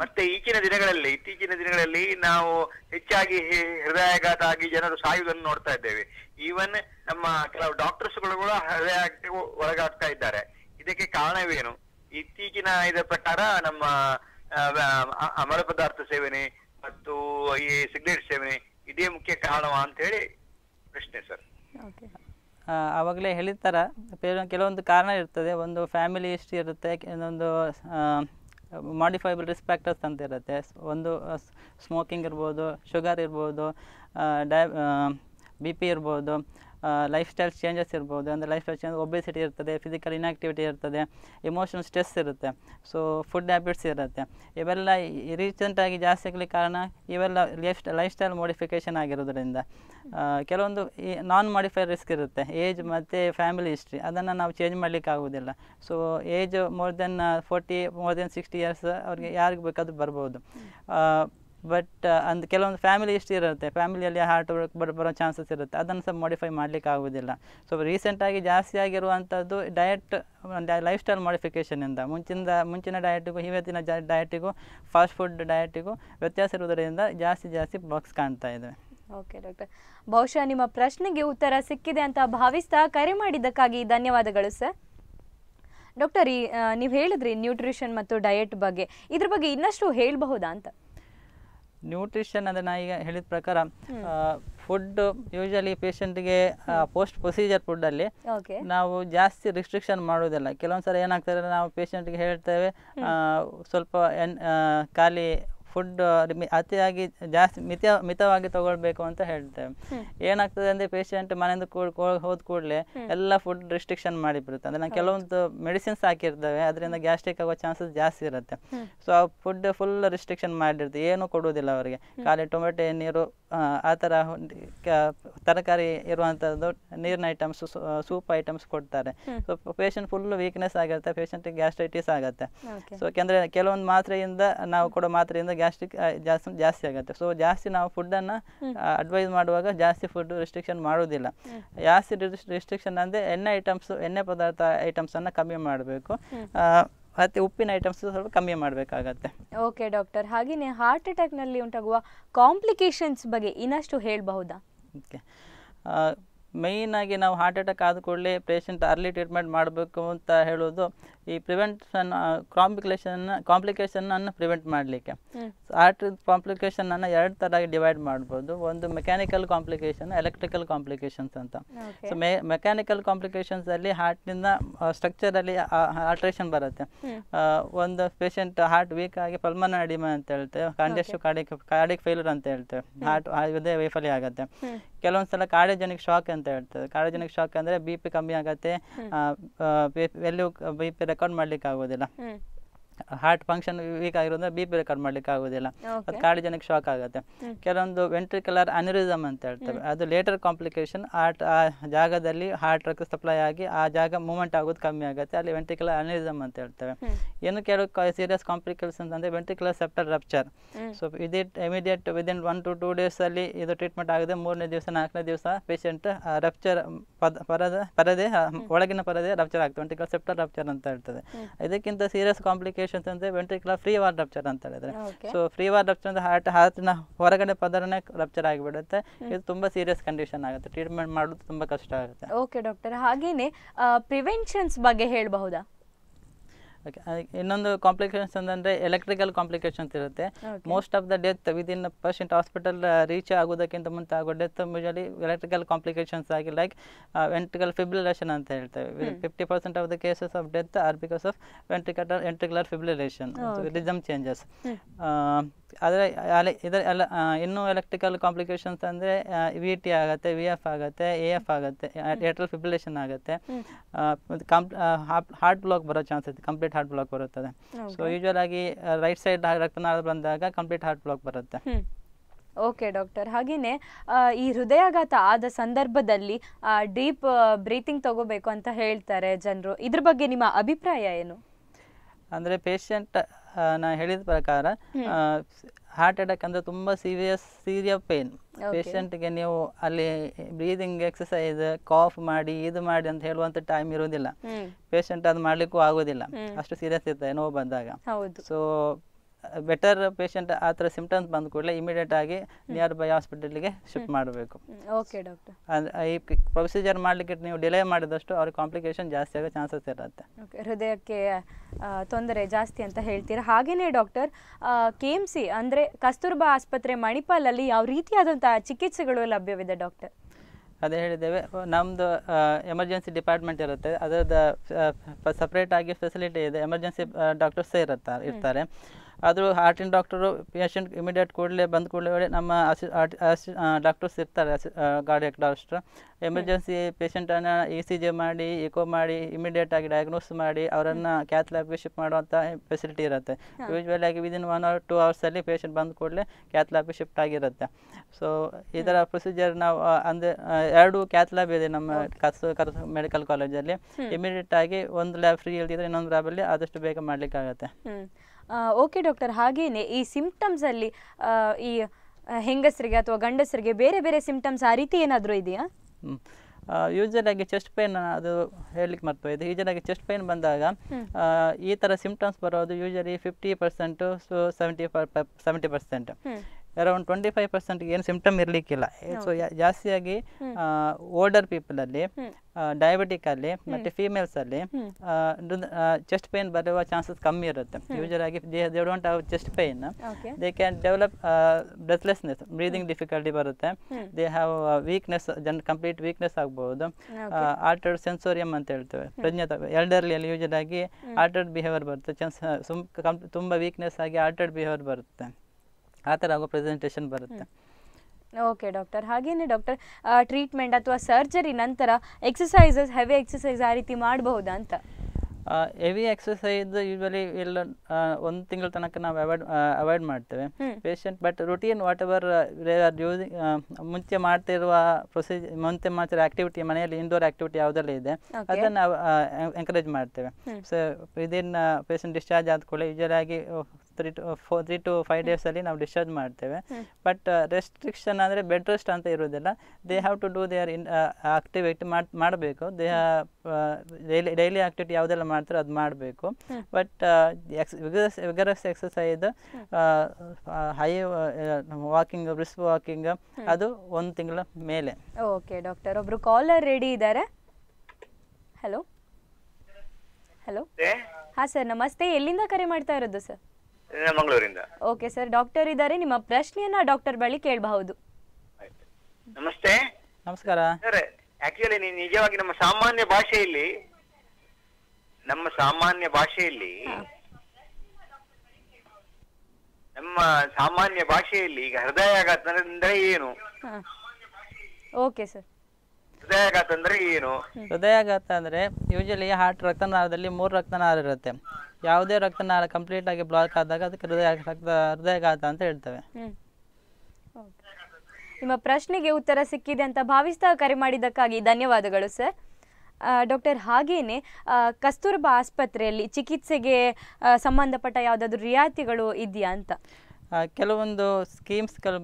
ಮತ್ತೆ ಈಚಿನ ದಿನಗಳಲ್ಲಿ, ಇತ್ತೀಚಿನ ದಿನಗಳಲ್ಲಿ ನಾವು ಹೆಚ್ಚಾಗಿ ಹೃದಯಾಘಾತ ಆಗಿ ಜನರು ಸಾಯುವುದನ್ನು ನೋಡ್ತಾ ಇದ್ದೇವೆ. ಈವನ್ ನಮ್ಮ ಕೆಲವು ಡಾಕ್ಟರ್ಸ್ಗಳು ಕೂಡ ಹೃದಯಾಘಾತಕ್ಕೆ ಒಳಗಾಗ್ತಾ ಇದ್ದಾರೆ. ಇದಕ್ಕೆ ಕಾರಣವೇನು? ಇತ್ತೀಚಿನ ಇದರ ಪ್ರಕಾರ ನಮ್ಮ ಅಮರ ಪದಾರ್ಥ ಸೇವನೆ ಮತ್ತು ಈ ಸಿಗರೇಟ್ ಸೇವನೆ ಇದೇ ಮುಖ್ಯ ಕಾರಣವಾ ಅಂತ ಹೇಳಿ ಪ್ರಶ್ನೆ ಸರ್. ಆವಾಗಲೇ ಹೇಳಿದ ಕೆಲವೊಂದು ಕಾರಣ ಇರ್ತದೆ, ಒಂದು ಫ್ಯಾಮಿಲಿ ಹಿಸ್ಟ್ರಿ ಇರುತ್ತೆ, ಇನ್ನೊಂದು ಮಾಡಿಫೈಬಲ್ ರಿಸ್ಕ್ ಫ್ಯಾಕ್ಟರ್ಸ್ ಅಂತ ಇರುತ್ತೆ. ಒಂದು ಸ್ಮೋಕಿಂಗ್ ಇರ್ಬೋದು ಶುಗರ್ ಇರ್ಬೋದು ಡಯ ಬಿ ಪಿ ಇರ್ಬೋದು ಲೈಫ್ ಸ್ಟೈಲ್ ಚೇಂಜಸ್ ಇರ್ಬೋದು. ಅಂದರೆ ಲೈಫ್ ಸ್ಟೈಲ್ ಚೇಂಜ್ ಒಬೆಸಿಟಿ ಇರ್ತದೆ ಫಿಸಿಕಲ್ ಇನ್ಆಕ್ಟಿವಿಟಿ ಇರ್ತದೆ ಇಮೋಷನಲ್ ಸ್ಟ್ರೆಸ್ ಇರುತ್ತೆ. ಸೊ ಫುಡ್ ಹ್ಯಾಬಿಟ್ಸ್ ಇರುತ್ತೆ. ಇವೆಲ್ಲ ರೀಸೆಂಟಾಗಿ ಜಾಸ್ತಿ ಆಗಲಿ ಕಾರಣ ಇವೆಲ್ಲ ಲೈಫ್ ಲೈಫ್ ಸ್ಟೈಲ್ ಮಾಡಿಫಿಕೇಷನ್ ಆಗಿರೋದ್ರಿಂದ. ಕೆಲವೊಂದು ಈ ನಾನ್ ಮಾಡಿಫೈಡ್ ರಿಸ್ಕ್ ಇರುತ್ತೆ. ಏಜ್ ಮತ್ತು ಫ್ಯಾಮಿಲಿ ಹಿಸ್ಟ್ರಿ ಅದನ್ನು ನಾವು ಚೇಂಜ್ ಮಾಡಲಿಕ್ಕೆ ಆಗೋದಿಲ್ಲ so age more than forty more than sixty years ಅವ್ರಿಗೆ ಯಾರಿಗೆ ಬೇಕಾದ್ರೂ ಬರ್ಬೋದು. ಬಟ್ ಅಂದ್ ಕೆಲವೊಂದು ಫ್ಯಾಮಿಲಿ ಇಷ್ಟು ಇರುತ್ತೆ. ಫ್ಯಾಮಿಲಿಯಲ್ಲಿ ಹಾರ್ಟ್ ವರ್ಕ್ ಬರೋ ಬರೋ ಚಾನ್ಸಸ್ ಇರುತ್ತೆ. ಅದನ್ನು ಸಹ ಮಾಡಿಫೈ ಮಾಡಲಿಕ್ಕೆ ಆಗೋದಿಲ್ಲ. ಸೊ ರೀಸೆಂಟಾಗಿ ಜಾಸ್ತಿ ಆಗಿರುವಂಥದ್ದು ಡಯಟ್ ಲೈಫ್ ಸ್ಟೈಲ್ ಮಾಡಿಫಿಕೇಷನಿಂದ ಮುಂಚಿನ ಮುಂಚಿನ ಡಯಟಿಗೂ ಇವತ್ತಿನ ಜ ಡಯಟಿಗೂ ಫಾಸ್ಟ್ ಫುಡ್ ಡಯಟಿಗೂ ವ್ಯತ್ಯಾಸ ಇರುವುದರಿಂದ ಜಾಸ್ತಿ ಜಾಸ್ತಿ ಬ್ಲಾಕ್ಸ್ ಕಾಣ್ತಾ ಇದೆ. ಓಕೆ ಡಾಕ್ಟರ್ ಬಹುಶಃ ನಿಮ್ಮ ಪ್ರಶ್ನೆಗೆ ಉತ್ತರ ಸಿಕ್ಕಿದೆ ಅಂತ ಭಾವಿಸ್ತಾ ಕರೆ ಮಾಡಿದ್ದಕ್ಕಾಗಿ ಧನ್ಯವಾದಗಳು ಸರ್ ಡಾಕ್ಟರ್ ಈ ನೀವು ಹೇಳಿದ್ರಿ ನ್ಯೂಟ್ರಿಷನ್ ಮತ್ತು ಡಯಟ್ ಬಗ್ಗೆ. ಇದ್ರ ಬಗ್ಗೆ ಇನ್ನಷ್ಟು ಹೇಳಬಹುದಾ ಅಂತ? ನ್ಯೂಟ್ರಿಷನ್ ಅಂದರೆ ನಾ ಈಗ ಹೇಳಿದ ಪ್ರಕಾರ ಫುಡ್ ಯೂಶಲಿ ಪೇಷಂಟ್ಗೆ ಪೋಸ್ಟ್ ಪ್ರೊಸೀಜರ್ ಫುಡ್ಡಲ್ಲಿ ಅಲ್ಲಿ ನಾವು ಜಾಸ್ತಿ ರಿಸ್ಟ್ರಿಕ್ಷನ್ ಮಾಡೋದಿಲ್ಲ ಕೆಲವೊಂದು ಸಲ ಏನಾಗ್ತದೆ ನಾವು ಪೇಷಂಟ್ಗೆ ಹೇಳ್ತೇವೆ ಆ, ಸ್ವಲ್ಪ ಖಾಲಿ ಫುಡ್ ಅತಿಯಾಗಿ ಜಾಸ್ತಿ ಮಿತ ಮಿತವಾಗಿ ತಗೊಳ್ಬೇಕು ಅಂತ ಹೇಳ್ತೇವೆ. ಏನಾಗ್ತದೆ ಅಂದ್ರೆ ಪೇಷಂಟ್ ಮನೆಯಿಂದ ಹೋದ ಕೂಡಲೇ ಎಲ್ಲ ಫುಡ್ ರಿಸ್ಟ್ರಿಕ್ಷನ್ ಮಾಡಿಬಿಡುತ್ತೆ. ಅಂದ್ರೆ ನಾವು ಕೆಲವೊಂದು ಮೆಡಿಸಿನ್ಸ್ ಹಾಕಿರ್ತೇವೆ ಅದರಿಂದ ಗ್ಯಾಸ್ಟ್ರಿಕ್ ಆಗೋ ಚಾನ್ಸಸ್ ಜಾಸ್ತಿ ಇರುತ್ತೆ. ಸೊ ಆ ಫುಡ್ ಫುಲ್ ರಿಸ್ಟ್ರಿಕ್ಷನ್ ಮಾಡಿರ್ತೀವಿ ಏನು ಕೊಡುವುದಿಲ್ಲ ಅವರಿಗೆ. ಖಾಲಿ ಟೊಮೆಟೊ ನೀರು ಆ, ತರ ಥರ ತರಕಾರಿ ಇರುವಂಥದ್ದು ನೀರಿನ ಐಟಮ್ಸ್ ಸೂಪ್ ಐಟಮ್ಸ್ ಕೊಡ್ತಾರೆ. ಸೊ ಪೇಷಂಟ್ ಫುಲ್ ವೀಕ್ನೆಸ್ ಆಗಿರುತ್ತೆ ಪೇಷಂಟ್ ಗ್ಯಾಸ್ಟ್ರೈಟಿಸ್ ಆಗುತ್ತೆ. ಸೊ ಯಾಕೆಂದರೆ ಕೆಲವೊಂದು ಮಾತ್ರೆಯಿಂದ ನಾವು ಕೊಡೋ ಮಾತ್ರೆಯಿಂದ ಗ್ಯಾಸ್ಟ್ರಿಕ್ ಜಾಸ್ತಿ ಜಾಸ್ತಿ ಆಗುತ್ತೆ. ಸೊ ಜಾಸ್ತಿ ನಾವು ಫುಡ್ಡನ್ನು ಅಡ್ವೈಸ್ ಮಾಡುವಾಗ ಜಾಸ್ತಿ ಫುಡ್ ರಿಸ್ಟ್ರಿಕ್ಷನ್ ಮಾಡೋದಿಲ್ಲ ಜಾಸ್ತಿ ರಿಸ್ಟ್ರಿಕ್ಷನ್ ಅಂದರೆ ಎಣ್ಣೆ ಐಟಮ್ಸ್ ಎಣ್ಣೆ ಪದಾರ್ಥ ಐಟಮ್ಸನ್ನು ಕಮ್ಮಿ ಮಾಡಬೇಕು. ಮತ್ತೆ ಉಪ್ಪಿನ ಐಟಮ್ಸ್ ಸ್ವಲ್ಪ ಕಮ್ಮಿ ಮಾಡಬೇಕಾಗತ್ತೆ. ಓಕೆ ಡಾಕ್ಟರ್ ಹಾಗೆಯೇ ಹಾರ್ಟ್ ಅಟ್ಯಾಕ್ನಲ್ಲಿ ಉಂಟಾಗುವ ಕಾಂಪ್ಲಿಕೇಶನ್ಸ್ ಬಗ್ಗೆ ಇನ್ನಷ್ಟು ಹೇಳಬಹುದಾ? ಓಕೆ. ಮೇಯ್ನಾಗಿ ನಾವು ಹಾರ್ಟ್ ಅಟ್ಯಾಕ್ ಆದ ಕೂಡಲೇ ಪೇಷಂಟ್ ಅರ್ಲಿ ಟ್ರೀಟ್ಮೆಂಟ್ ಮಾಡಬೇಕು ಅಂತ ಹೇಳೋದು ಈ ಪ್ರಿವೆಂಟ್ಸನ್ ಕಾಂಪ್ಲಿಕೇಶನ್ ಕಾಂಪ್ಲಿಕೇಶನನ್ನು ಪ್ರಿವೆಂಟ್ ಮಾಡಲಿಕ್ಕೆ. ಹಾರ್ಟ್ ಕಾಂಪ್ಲಿಕೇಶನನ್ನು ಎರಡು ಥರ ಡಿವೈಡ್ ಮಾಡ್ಬೋದು. ಒಂದು ಮೆಕ್ಯಾನಿಕಲ್ ಕಾಂಪ್ಲಿಕೇಶನ್ ಎಲೆಕ್ಟ್ರಿಕಲ್ ಕಾಂಪ್ಲಿಕೇಶನ್ಸ್ ಅಂತ. ಸೊ ಮೆ ಮೆಕ್ಯಾನಿಕಲ್ ಕಾಂಪ್ಲಿಕೇಶನ್ಸಲ್ಲಿ ಹಾರ್ಟ್ನಿಂದ ಸ್ಟ್ರಕ್ಚರಲ್ಲಿ ಆಲ್ಟ್ರೇಷನ್ ಬರುತ್ತೆ. ಒಂದು ಪೇಷಂಟ್ ಹಾರ್ಟ್ ವೀಕ್ ಆಗಿ ಪಲ್ಮನ ಅಡಿಮ ಅಂತ ಹೇಳ್ತೇವೆ ಕಂಡೆಸ್ಟು ಕಾರ್ಡಿಕ್ ಕಾರ್ಡಿಕ್ ಫೇಲ್ಯೂರ್ ಅಂತ ಹೇಳ್ತೇವೆ ಹಾರ್ಟ್ ಹೃದಯ ವೈಫಲ್ಯ ಆಗುತ್ತೆ. ಕೆಲವೊಂದು ಸಲ ಕಾರ್ಡಿಯೋಜೆನಿಕ್ ಶಾಕ್ ಅಂತ ಹೇಳ್ತದೆ ಕಾರ್ಡಿಯೋಜೆನಿಕ್ ಶಾಕ್ ಅಂದರೆ ಬಿ ಪಿ ಕಮ್ಮಿ ಆಗುತ್ತೆ. ಎಲ್ಲೂ ಬಿ ಪಿ ರೆಕಾರ್ಡ್ ಮಾಡ್ಲಿಕ್ಕೆ ಆಗೋದಿಲ್ಲ ಹಾರ್ಟ್ ಫಂಕ್ಷನ್ ವೀಕ್ ಆಗಿರೋದ್ರೆ ಬಿ ಪಿ ರೆಕಾರ್ಡ್ ಮಾಡ್ಲಿಕ್ಕೆ ಆಗೋದಿಲ್ಲ. ಅದು ಜನಕ್ಕೆ ಶಾಕ್ ಆಗುತ್ತೆ. ಕೆಲವೊಂದು ವೆಂಟ್ರಿಕಲರ್ ಅನಿರಿಸಮ್ ಅಂತ ಹೇಳ್ತೇವೆ. ಅದು ಲೇಟರ್ ಕಾಂಪ್ಲಿಕೇಶನ್ ಹಾರ್ಟ್ ಆ ಜಾಗದಲ್ಲಿ ಹಾರ್ಟ್ ರಕ್ತ ಸಪ್ಲೈ ಆಗಿ ಆ ಜಾಗ ಮೂವ್ಮೆಂಟ್ ಆಗೋದು ಕಮ್ಮಿ ಆಗುತ್ತೆ. ಅಲ್ಲಿ ವೆಂಟ್ರಿಕಲರ್ ಅನಿರಿಸಮ್ ಅಂತ ಹೇಳ್ತೇವೆ. ಏನು ಕೆಲವು ಸೀರಿಯಸ್ ಕಾಂಪ್ಲಿಕೇಶನ್ ಅಂದರೆ ventricular septal rupture so ಇದಿಟ್ immediate within one to two ಅಲ್ಲಿ ಇದು ಟ್ರೀಟ್ಮೆಂಟ್ ಆಗಿದೆ ಮೂರನೇ ದಿವಸ ನಾಲ್ಕನೇ ದಿವಸ ಪೇಷಂಟ್ ರಪ್ಚರ್ ಪದ ಪರದ ಪರದೆ ಒಳಗಿನ ಪರದೆ ರಪ್ಚರ್ ಆಗ್ತದೆ. ವೆಂಟ್ರಿಕ್ಯುಲರ್ ಸೆಪ್ಟರ್ ರಪ್ಚರ್ ಅಂತ ಹೇಳ್ತದೆ. ಇದಕ್ಕಿಂತ ಸೀರಿಯಸ್ ಕಾಂಪ್ಲಿಕೇಶನ್ಸ್ ಅಂದರೆ ವೆಂಟ್ರಿಕ್ಯುಲರ್ ಫ್ರೀ ವಾರ್ ರಪ್ಚರ್ ಅಂತ ಹೇಳಿದ್ರೆ. ಸೊ ಫ್ರೀ ವಾರ್ ರಪ್ಚರ್ ಅಂದ್ರೆ ಹಾರ್ಟ್ ಹಾರ್ಟ್ನ ಹೊರಗಡೆ ಪದರನೇ ರಪ್ಚರ್ ಆಗಿಬಿಡುತ್ತೆ. ಇದು ತುಂಬ ಸೀರಿಯಸ್ ಕಂಡೀಷನ್ ಆಗುತ್ತೆ. ಟ್ರೀಟ್ಮೆಂಟ್ ಮಾಡೋದು ತುಂಬ ಕಷ್ಟ ಆಗುತ್ತೆ. ಓಕೆ ಡಾಕ್ಟರ್ ಹಾಗೇನೆ ಪ್ರಿವೆನ್ಷನ್ಸ್ ಬಗ್ಗೆ ಹೇಳಬಹುದಾ? ಇನ್ನೊಂದು ಕಾಂಪ್ಲಿಕೇಶನ್ಸ್ ಅಂದ್ರೆ ಎಲೆಕ್ಟ್ರಿಕಲ್ ಕಾಂಪ್ಲಿಕೇಶನ್ಸ್ ಇರುತ್ತೆ. Most of the death within percent hospital reach ಆಗೋದಕ್ಕಿಂತ ಮುಂತೆ ಆಗೋ ಡೆತ್ ಯೂಶಲಿ ಎಲೆಕ್ಟ್ರಿಕಲ್ ಕಾಂಪ್ಲಿಕೇಶನ್ಸ್ ಆಗಿ ಲೈಕ್ ವೆಂಟ್ರಿಕಲ್ ಫಿಬ್ರಿಲೇಷನ್ ಅಂತ ಹೇಳ್ತೇವೆ. Fifty percent of the cases of death are because of ventricular ventricular fibrillation rhythm changes ಆದರೆ ಅಲ್ಲಿ ಇದರ ಎಲ್ಲ ಇನ್ನೂ ಎಲೆಕ್ಟ್ರಿಕಲ್ ಕಾಂಪ್ಲಿಕೇಶನ್ಸ್ ಅಂದರೆ ವಿ ಟಿ ಆಗುತ್ತೆ ವಿ ಎಫ್ ಆಗುತ್ತೆ ಎ ಎಫ್ ಆಗುತ್ತೆ ಏಟ್ರಲ್ ಫಿಬ್ರಿಲೇಷನ್ ಆಗುತ್ತೆ. ಹಾರ್ಟ್ ಬ್ಲಾಕ್ ಬರೋ ಚಾನ್ಸ್ ಇದೆ ಕಂಪ್ಲೀಟ್ ಹಾರ್ಟ್ ಬ್ಲಾಕ್ ಬರುತ್ತದೆ. ಸೊ ಯೂಶುವಲ್ ಆಗಿ ರೈಟ್ ಸೈಡ್ ರಕ್ತನಾಳ ಬಂದಾಗ ಕಂಪ್ಲೀಟ್ ಹಾರ್ಟ್ ಬ್ಲಾಕ್ ಬರುತ್ತೆ. ಓಕೆ ಡಾಕ್ಟರ್ ಹಾಗೇನೆ ಈ ಹೃದಯಾಘಾತ ಆದ ಸಂದರ್ಭದಲ್ಲಿ ಡೀಪ್ ಬ್ರೀತಿಂಗ್ ತಗೋಬೇಕು ಅಂತ ಹೇಳ್ತಾರೆ ಜನರು. ಇದ್ರ ಬಗ್ಗೆ ನಿಮ್ಮ ಅಭಿಪ್ರಾಯ ಏನು? ಅಂದ್ರೆ ಪೇಷಂಟ್ ನಾ ಹೇಳಿದ ಪ್ರಕಾರ ಹಾರ್ಟ್ ಅಟ್ಯಾಕ್ ಅಂದರೆ ತುಂಬ ಸೀರಿಯಸ್ ಸೀರಿಯಸ್ ಪೇನ್ ಪೇಷಂಟ್ಗೆ ನೀವು ಅಲ್ಲಿ ಬ್ರೀದಿಂಗ್ ಎಕ್ಸಸೈಸ್ ಕಾಫ್ ಮಾಡಿ ಇದು ಮಾಡಿ ಅಂತ ಹೇಳುವಂಥ ಟೈಮ್ ಇರೋದಿಲ್ಲ ಹ್ಮ್. ಪೇಷಂಟ್ ಅದು ಮಾಡಲಿಕ್ಕೂ ಆಗೋದಿಲ್ಲ. ಅಷ್ಟು ಸೀರಿಯಸ್ ಇರ್ತದೆ ನೋವು ಬಂದಾಗ. ಸೊ ಬೆಟರ್ ಪೇಷಂಟ್ ಆ ಥರ ಸಿಂಪ್ಟಮ್ಸ್ ಬಂದ ಕೂಡಲೇ ಇಮಿಡಿಯೇಟ್ ಆಗಿ ನಿಯರ್ ಬೈ ಹಾಸ್ಪಿಟಲ್ಗೆ ಶಿಫ್ಟ್ ಮಾಡಬೇಕು. ಓಕೆ ಡಾಕ್ಟರ್ ಈ ಪ್ರೊಸೀಜರ್ ಮಾಡಲಿಕ್ಕೆ ನೀವು ಡಿಲೇ ಮಾಡಿದಷ್ಟು ಅವ್ರಿಗೆ ಕಾಂಪ್ಲಿಕೇಶನ್ ಜಾಸ್ತಿ ಆಗೋ ಚಾನ್ಸಸ್ ಇರುತ್ತೆ. ಓಕೆ ಹೃದಯಕ್ಕೆ ತೊಂದರೆ ಜಾಸ್ತಿ ಅಂತ ಹೇಳ್ತೀರಾ? ಹಾಗೇನೇ ಡಾಕ್ಟರ್ ಕೆ ಎಂ ಸಿ ಅಂದರೆ ಕಸ್ತೂರ್ಬಾ ಆಸ್ಪತ್ರೆ ಮಣಿಪಾಲಲ್ಲಿ ಯಾವ ರೀತಿಯಾದಂತಹ ಚಿಕಿತ್ಸೆಗಳು ಲಭ್ಯವಿದೆ ಡಾಕ್ಟರ್ ಅದೇ ಹೇಳಿದ್ದೇವೆ ನಮ್ಮದು ಎಮರ್ಜೆನ್ಸಿ ಡಿಪಾರ್ಟ್ಮೆಂಟ್ ಇರುತ್ತೆ. ಅದರದ್ದು ಸಪ್ರೇಟ್ ಆಗಿ ಫೆಸಿಲಿಟಿ ಇದೆ. ಎಮರ್ಜೆನ್ಸಿ ಡಾಕ್ಟರ್ಸೇ ಇರುತ್ತಾರೆ ಇರ್ತಾರೆ. ಆದರೂ ಹಾರ್ಟಿನ ಡಾಕ್ಟರು ಪೇಷಂಟ್ ಇಮಿಡಿಯೇಟ್ ಕೂಡಲೇ ಬಂದ ಕೂಡಲೇ ನಮ್ಮ ಅಸಿ ಡಾಕ್ಟರ್ಸ್ ಇರ್ತಾರೆ ಗಾಡಿ ಡಾಕ್ಟ್ರು ಎಮರ್ಜೆನ್ಸಿ ಪೇಷಂಟನ್ನು ಇ ಸಿ ಜಿ ಮಾಡಿ ಇಕೋ ಮಾಡಿ ಇಮಿಡಿಯೇಟ್ ಆಗಿ ಡಯಾಗ್ನೋಸ್ ಮಾಡಿ ಅವರನ್ನು ಕ್ಯಾತ್ ಲ್ಯಾಬ್ಗೆ ಶಿಫ್ಟ್ ಮಾಡುವಂಥ ಫೆಸಿಲಿಟಿ ಇರುತ್ತೆ. ಯೂಶ್ವಲ್ ಆಗಿ ವಿದಿನ್ ಒನ್ ಅವರ್ ಟೂ ಅವರ್ಸಲ್ಲಿ ಪೇಷಂಟ್ ಬಂದ ಕೂಡಲೇ ಕ್ಯಾತ್ ಲ್ಯಾಬ್ಗೆ ಶಿಫ್ಟ್ ಆಗಿರುತ್ತೆ. ಸೊ ಇದರ ಪ್ರೊಸೀಜರ್ ನಾವು ಅಂದರೆ ಎರಡು ಕ್ಯಾತ್ ಲ್ಯಾಬ್ ಇದೆ ನಮ್ಮ ಕಸ ಕರ್ಸು ಮೆಡಿಕಲ್ ಕಾಲೇಜಲ್ಲಿ ಇಮಿಡಿಯೇಟ್ ಆಗಿ ಒಂದು ಲ್ಯಾಬ್ ಫ್ರೀ ಇಲ್ದಿದ್ರೆ ಇನ್ನೊಂದು ಲ್ಯಾಬಲ್ಲಿ ಆದಷ್ಟು ಬೇಗ ಮಾಡಲಿಕ್ಕಾಗತ್ತೆ. ಓಕೆ ಡಾಕ್ಟರ್ ಹಾಗೇನೆ ಈ ಸಿಂಪ್ಟಮ್ಸ್ ಅಲ್ಲಿ ಆ, ಈ ಹೆಂಗಸರಿಗೆ ಅಥವಾ ಗಂಡಸರಿಗೆ ಬೇರೆ ಬೇರೆ ಸಿಂಪ್ಟಮ್ಸ್ ಆ ರೀತಿ ಏನಾದರೂ ಇದೆಯಾ? ಯೂಶಲ್ ಆಗಿ ಚೆಸ್ಟ್ ಪೇನ್ ಅದು ಹೇಳಲಿಕ್ಕೆ ಮರ್ತೋಯ್ತು ಆಗಿ ಚೆಸ್ಟ್ ಪೇನ್ ಬಂದಾಗ ಈ ಥರ ಸಿಂಪ್ಟಮ್ಸ್ ಬರೋದು usually fifty percent seventy seventy percent around twenty five percent ಏನು ಸಿಂಪ್ಟಮ್ ಇರಲಿಕ್ಕಿಲ್ಲ. ಸೊ ಜಾಸ್ತಿಯಾಗಿ ಓಲ್ಡರ್ ಪೀಪಲಲ್ಲಿ ಡಯಾಬಿಟಿಕ್ ಅಲ್ಲಿ ಮತ್ತೆ ಫೀಮೇಲ್ಸ್ ಅಲ್ಲಿ ಚೆಸ್ಟ್ ಪೇನ್ ಬರುವ ಚಾನ್ಸಸ್ ಕಮ್ಮಿ ಇರುತ್ತೆ. ಯೂಶಲ್ ಆಗಿ they don't have chest pain they can develop breathlessness breathing difficulty ಬರುತ್ತೆ. ದೇ ಹ್ಯಾವ್ ವೀಕ್ನೆಸ್ ಜನ್ ಕಂಪ್ಲೀಟ್ ವೀಕ್ನೆಸ್ ಆಗ್ಬೋದು. ಆಲ್ಟರ್ಡ್ ಸೆನ್ಸೋರಿಯಂ ಅಂತ ಹೇಳ್ತೇವೆ. ಪ್ರಜ್ಞೆ ಎಲ್ಡರ್ಲಿ ಅಲ್ಲಿ ಯೂಶಲ್ ಆಗಿ ಆಲ್ಟರ್ಡ್ ಬಿಹೇವಿಯರ್ ಬರುತ್ತೆ. ತುಂಬ ವೀಕ್ನೆಸ್ ಆಗಿ ಆಲ್ಟರ್ಡ್ ಬಿಹೇವಿಯರ್ ಬರುತ್ತೆ. ಆ ಥರ ಆಗೋ ಪ್ರೆಸೆಂಟೇಷನ್ ಬರುತ್ತೆ. ಓಕೆ ಡಾಕ್ಟರ್ ಹಾಗೇನೆ ಡಾಕ್ಟರ್ ಟ್ರೀಟ್ಮೆಂಟ್ ಅಥವಾ ಸರ್ಜರಿ ನಂತರ ಎಕ್ಸಸೈಸಸ್ ಹೆವಿ ಎಕ್ಸಸೈಸ್ ಆ ರೀತಿ ಮಾಡಬಹುದಾ ಅಂತ? ಹೆವಿ ಎಕ್ಸಸೈಸ್ ಯೂಶಲಿ ಎಲ್ಲ ಒಂದು ತಿಂಗಳ ತನಕ ನಾವು ಅವಾಯ್ಡ್ ಅವಾಯ್ಡ್ ಮಾಡ್ತೇವೆ. Patient but routine whatever are using ಮುಂಚೆ ಮಾಡ್ತಿರುವ ಪ್ರೊಸೀಜರ್ ಮುಂಚೆ ಮಾಡ್ತಿರೋ ಆಕ್ಟಿವಿಟಿ ಮನೆಯಲ್ಲಿ ಇಂಡೋರ್ ಆಕ್ಟಿವಿಟಿ ಯಾವುದೆಲ್ಲ ಇದೆ ಅದನ್ನು ಎಂಕರೇಜ್ ಮಾಡ್ತೇವೆ. ಸೊ ಇದೇನ್ ಪೇಷಂಟ್ ಡಿಸ್ಚಾರ್ಜ್ ಆದ ಕೂಡಲೇ ಯೂಶಲ್ ಆಗಿ three to four three to five ಡೇಸಲ್ಲಿ ನಾವು ಡಿಸ್ಚಾರ್ಜ್ ಮಾಡ್ತೇವೆ. ಬಟ್ ರೆಸ್ಟ್ರಿಕ್ಷನ್ ಅಂದರೆ ಬೆಡ್ ರೆಸ್ಟ್ ಅಂತ ಇರೋದಿಲ್ಲ. They have to do their in activity ಮಾಡ್ ಮಾಡಬೇಕು. ದೇ ಡೈಲಿ ಡೈಲಿ ಆಕ್ಟಿವಿಟಿ ಯಾವುದೆಲ್ಲ ಮಾಡ್ತಾರೋ ಅದು ಮಾಡಬೇಕು. But X vigorous exercise high walking brisk walking ಅದು ಒಂದು ತಿಂಗಳ ಮೇಲೆ. ಓಕೆ ಡಾಕ್ಟರ್ ಒಬ್ರು ಕಾಲರ್ ರೆಡಿ ಇದ್ದಾರೆ ಹಲೋ ಹಲೋ ಹಾಂ ಸರ್ ನಮಸ್ತೆ. ಎಲ್ಲಿಂದ ಕರೆ ಮಾಡ್ತಾ ಇರೋದು ಸರ್ ಮಂಗಳೂರಿಂದ. ಓಕೆ ಸರ್ ಡಾಕ್ಟರ್ ಇದ್ದಾರೆ ನಿಮ್ಮ ಪ್ರಶ್ನೆಯನ್ನ ಡಾಕ್ಟರ್ ಬಳಿ ಕೇಳಬಹುದು. ನಮಸ್ತೆ. ನಮಸ್ಕಾರ. ಸರ್ ಆಕ್ಚುಲಿ ನಿಜವಾಗಿ ನಮ್ಮ ಸಾಮಾನ್ಯ ಭಾಷೆಯಲ್ಲಿ ನಮ್ಮ ಸಾಮಾನ್ಯ ಭಾಷೆಯಲ್ಲಿ ನಮ್ಮ ಸಾಮಾನ್ಯ ಭಾಷೆಯಲ್ಲಿ ಈಗ ಹೃದಯಾಘಾತ ಅಂದ್ರೆ ಏನು? Okay sir. ಹೃದಯಾಘಾತ ಅಂದ್ರೆ ಏನು? ಹೃದಯಾಘಾತ ಅಂದ್ರೆ ಯೂಶಲಿ ಹಾರ್ಟ್ ರಕ್ತನಾಳದಲ್ಲಿ ಮೂರು ರಕ್ತನಾಳ ಇರುತ್ತೆ. ಯಾವುದೇ ರಕ್ತನಾಳ ಕಂಪ್ಲೀಟ್ ಆಗಿ ಬ್ಲಾಕ್ ಆದಾಗ ಅದಕ್ಕೆ ಹೃದಯ, ರಕ್ತ, ಹೃದಯಘಾತ ಅಂತ ಹೇಳ್ತೇವೆ. ನಿಮ್ಮ ಪ್ರಶ್ನೆಗೆ ಉತ್ತರ ಸಿಕ್ಕಿದೆ ಅಂತ ಭಾವಿಸ್ತಾ ಕರೆ ಮಾಡಿದ್ದಕ್ಕಾಗಿ ಧನ್ಯವಾದಗಳು ಸರ್ ಡಾಕ್ಟರ್ ಹಾಗೇನೆ ಕಸ್ತೂರ್ಬಾ ಆಸ್ಪತ್ರೆಯಲ್ಲಿ ಚಿಕಿತ್ಸೆಗೆ ಸಂಬಂಧಪಟ್ಟ ಯಾವುದಾದ್ರೂ ರಿಯಾಯಿತಿಗಳು ಇದೆಯಾ ಅಂತ? ಕೆಲವೊಂದು ಸ್ಕೀಮ್ಸ್ಗಳು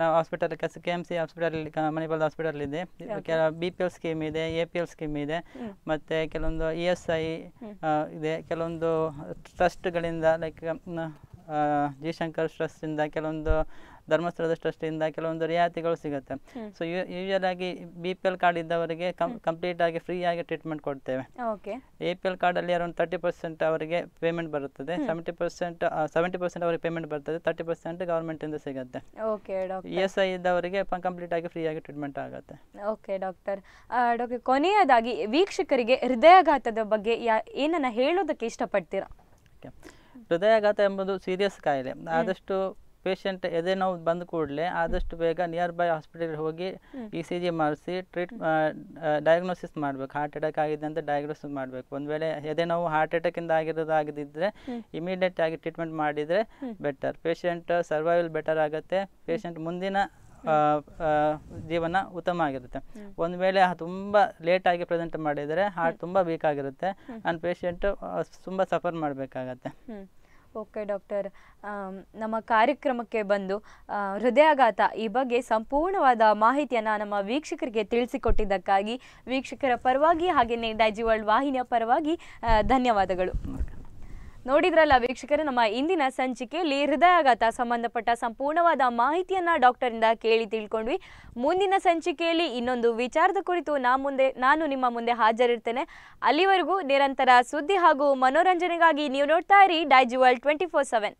ನಾವು hospital K M C hospital Manipal hospital ಇದೆ ಕೆಲ ಬಿ ಪಿ ಎಲ್ ಸ್ಕೀಮ್ ಇದೆ ಎ ಪಿ ಎಲ್ ಸ್ಕೀಮ್ ಇದೆ. ಮತ್ತು ಕೆಲವೊಂದು ಇ ಎಸ್ ಐ ಇದೆ. ಕೆಲವೊಂದು ಟ್ರಸ್ಟ್ಗಳಿಂದ ಲೈಕ್ ಜಿ ಶಂಕರ್ ಟ್ರಸ್ಟಿಂದ ಕೆಲವೊಂದು ಧರ್ಮಸ್ಥಳದ ಟ್ರಸ್ಟಿಂದ ಕೆಲವೊಂದು ರಿಯಾಯಿತಿಗಳು ಸಿಗುತ್ತೆ. ಸೊ ಯೂಶಲ್ ಆಗಿ ಬಿ ಪಿ ಎಲ್ ಕಾರ್ಡ್ ಇದ್ದವರಿಗೆ ಕಂಪ್ಲೀಟ್ ಆಗಿ ಫ್ರೀ ಆಗಿ ಟ್ರೀಟ್ಮೆಂಟ್ ಕೊಡ್ತೇವೆ. ಓಕೆ ಎ ಪಿ ಎಲ್ ಕಾರ್ಡಲ್ಲಿ ಅರೌಂಡ್ ತರ್ಟಿ ಪರ್ಸೆಂಟ್ ಅವರಿಗೆ ಪೇಮೆಂಟ್ ಬರುತ್ತದೆ. ಸೆವೆಂಟಿ ಪರ್ಸೆಂಟ್ ಸೆವೆಂಟಿ ಪರ್ಸೆಂಟ್ ಅವರಿಗೆ ಪೇಮೆಂಟ್ ಬರ್ತದೆ. ತರ್ಟಿ ಪರ್ಸೆಂಟ್ ಗೌರ್ಮೆಂಟಿಂದ ಸಿಗುತ್ತೆ. Okay doctor E S I ಇದ್ದವರಿಗೆ ಕಂಪ್ಲೀಟ್ ಆಗಿ ಫ್ರೀ ಆಗಿ ಟ್ರೀಟ್ಮೆಂಟ್ ಆಗುತ್ತೆ. ಓಕೆ ಡಾಕ್ಟರ್ ಡಾಕ್ಟರ್ ಕೊನೆಯದಾಗಿ ವೀಕ್ಷಕರಿಗೆ ಹೃದಯಾಘಾತದ ಬಗ್ಗೆ ಏನನ್ನ ಹೇಳೋದಕ್ಕೆ ಇಷ್ಟಪಡ್ತೀರಾ? ಹೃದಯಾಘಾತ ಎಂಬುದು ಸೀರಿಯಸ್ ಕಾಯಿಲೆ. ಆದಷ್ಟು ಪೇಷಂಟ್ ಎದೆ ನೋವು ಬಂದ ಕೂಡಲೇ ಆದಷ್ಟು ಬೇಗ ನಿಯರ್ ಬೈ ಹಾಸ್ಪಿಟಲ್ಗೆ ಹೋಗಿ ಇ ಸಿ ಜಿ ಮಾಡಿಸಿ ಟ್ರೀಟ್ ಡಯಾಗ್ನೋಸಿಸ್ ಮಾಡಬೇಕು. ಹಾರ್ಟ್ ಅಟ್ಯಾಕ್ ಆಗಿದೆ ಅಂತ ಡಯಾಗ್ನೋಸಿಸ್ ಮಾಡಬೇಕು. ಒಂದು ವೇಳೆ ಎದೆ ನೋವು ಹಾರ್ಟ್ ಅಟ್ಯಾಕಿಂದ ಆಗಿರೋದಾಗಿದ್ದರೆ ಇಮಿಡಿಯೇಟ್ ಆಗಿ ಟ್ರೀಟ್ಮೆಂಟ್ ಮಾಡಿದರೆ ಬೆಟರ್ ಪೇಷಂಟ್ ಸರ್ವೈವಲ್ ಬೆಟರ್ ಆಗುತ್ತೆ. ಪೇಷಂಟ್ ಮುಂದಿನ ಜೀವನ ಉತ್ತಮ ಆಗಿರುತ್ತೆ. ಒಂದು ವೇಳೆ ತುಂಬ ಲೇಟಾಗಿ ಪ್ರೆಸೆಂಟ್ ಮಾಡಿದರೆ ಹಾರ್ಟ್ ತುಂಬ ವೀಕ್ ಆಗಿರುತ್ತೆ. ಆ್ಯಂಡ್ ಪೇಷಂಟ್ ತುಂಬ ಸಫರ್ ಮಾಡಬೇಕಾಗತ್ತೆ. Okay doctor. ನಮ್ಮ ಕಾರ್ಯಕ್ರಮಕ್ಕೆ ಬಂದು ಹೃದಯಾಘಾತ ಈ ಬಗ್ಗೆ ಸಂಪೂರ್ಣವಾದ ಮಾಹಿತಿಯನ್ನು ನಮ್ಮ ವೀಕ್ಷಕರಿಗೆ ತಿಳಿಸಿಕೊಟ್ಟಿದ್ದಕ್ಕಾಗಿ ವೀಕ್ಷಕರ ಪರವಾಗಿ ಹಾಗೆಯೇ ಡೈಜಿ ವರ್ಲ್ಡ್ ವಾಹಿನಿಯ ಪರವಾಗಿ ಧನ್ಯವಾದಗಳು. ನೋಡಿದ್ರಲ್ಲ ವೀಕ್ಷಕರು, ನಮ್ಮ ಇಂದಿನ ಸಂಚಿಕೆಯಲ್ಲಿ ಹೃದಯಾಘಾತ ಸಂಬಂಧಪಟ್ಟ ಸಂಪೂರ್ಣವಾದ ಮಾಹಿತಿಯನ್ನ ಡಾಕ್ಟರಿಂದ ಕೇಳಿ ತಿಳ್ಕೊಂಡ್ವಿ. ಮುಂದಿನ ಸಂಚಿಕೆಯಲ್ಲಿ ಇನ್ನೊಂದು ವಿಚಾರದ ಕುರಿತು ನಾ ಮುಂದೆ, ನಾನು ನಿಮ್ಮ ಮುಂದೆ ಹಾಜರಿರ್ತೇನೆ. ಅಲ್ಲಿವರೆಗೂ ನಿರಂತರ ಸುದ್ದಿ ಹಾಗೂ ಮನೋರಂಜನೆಗಾಗಿ ನೀವು ನೋಡ್ತಾ ಇರಿ ಡೈಜುವಲ್ ಟ್ವೆಂಟಿ ಫೋರ್ ಸೆವೆನ್.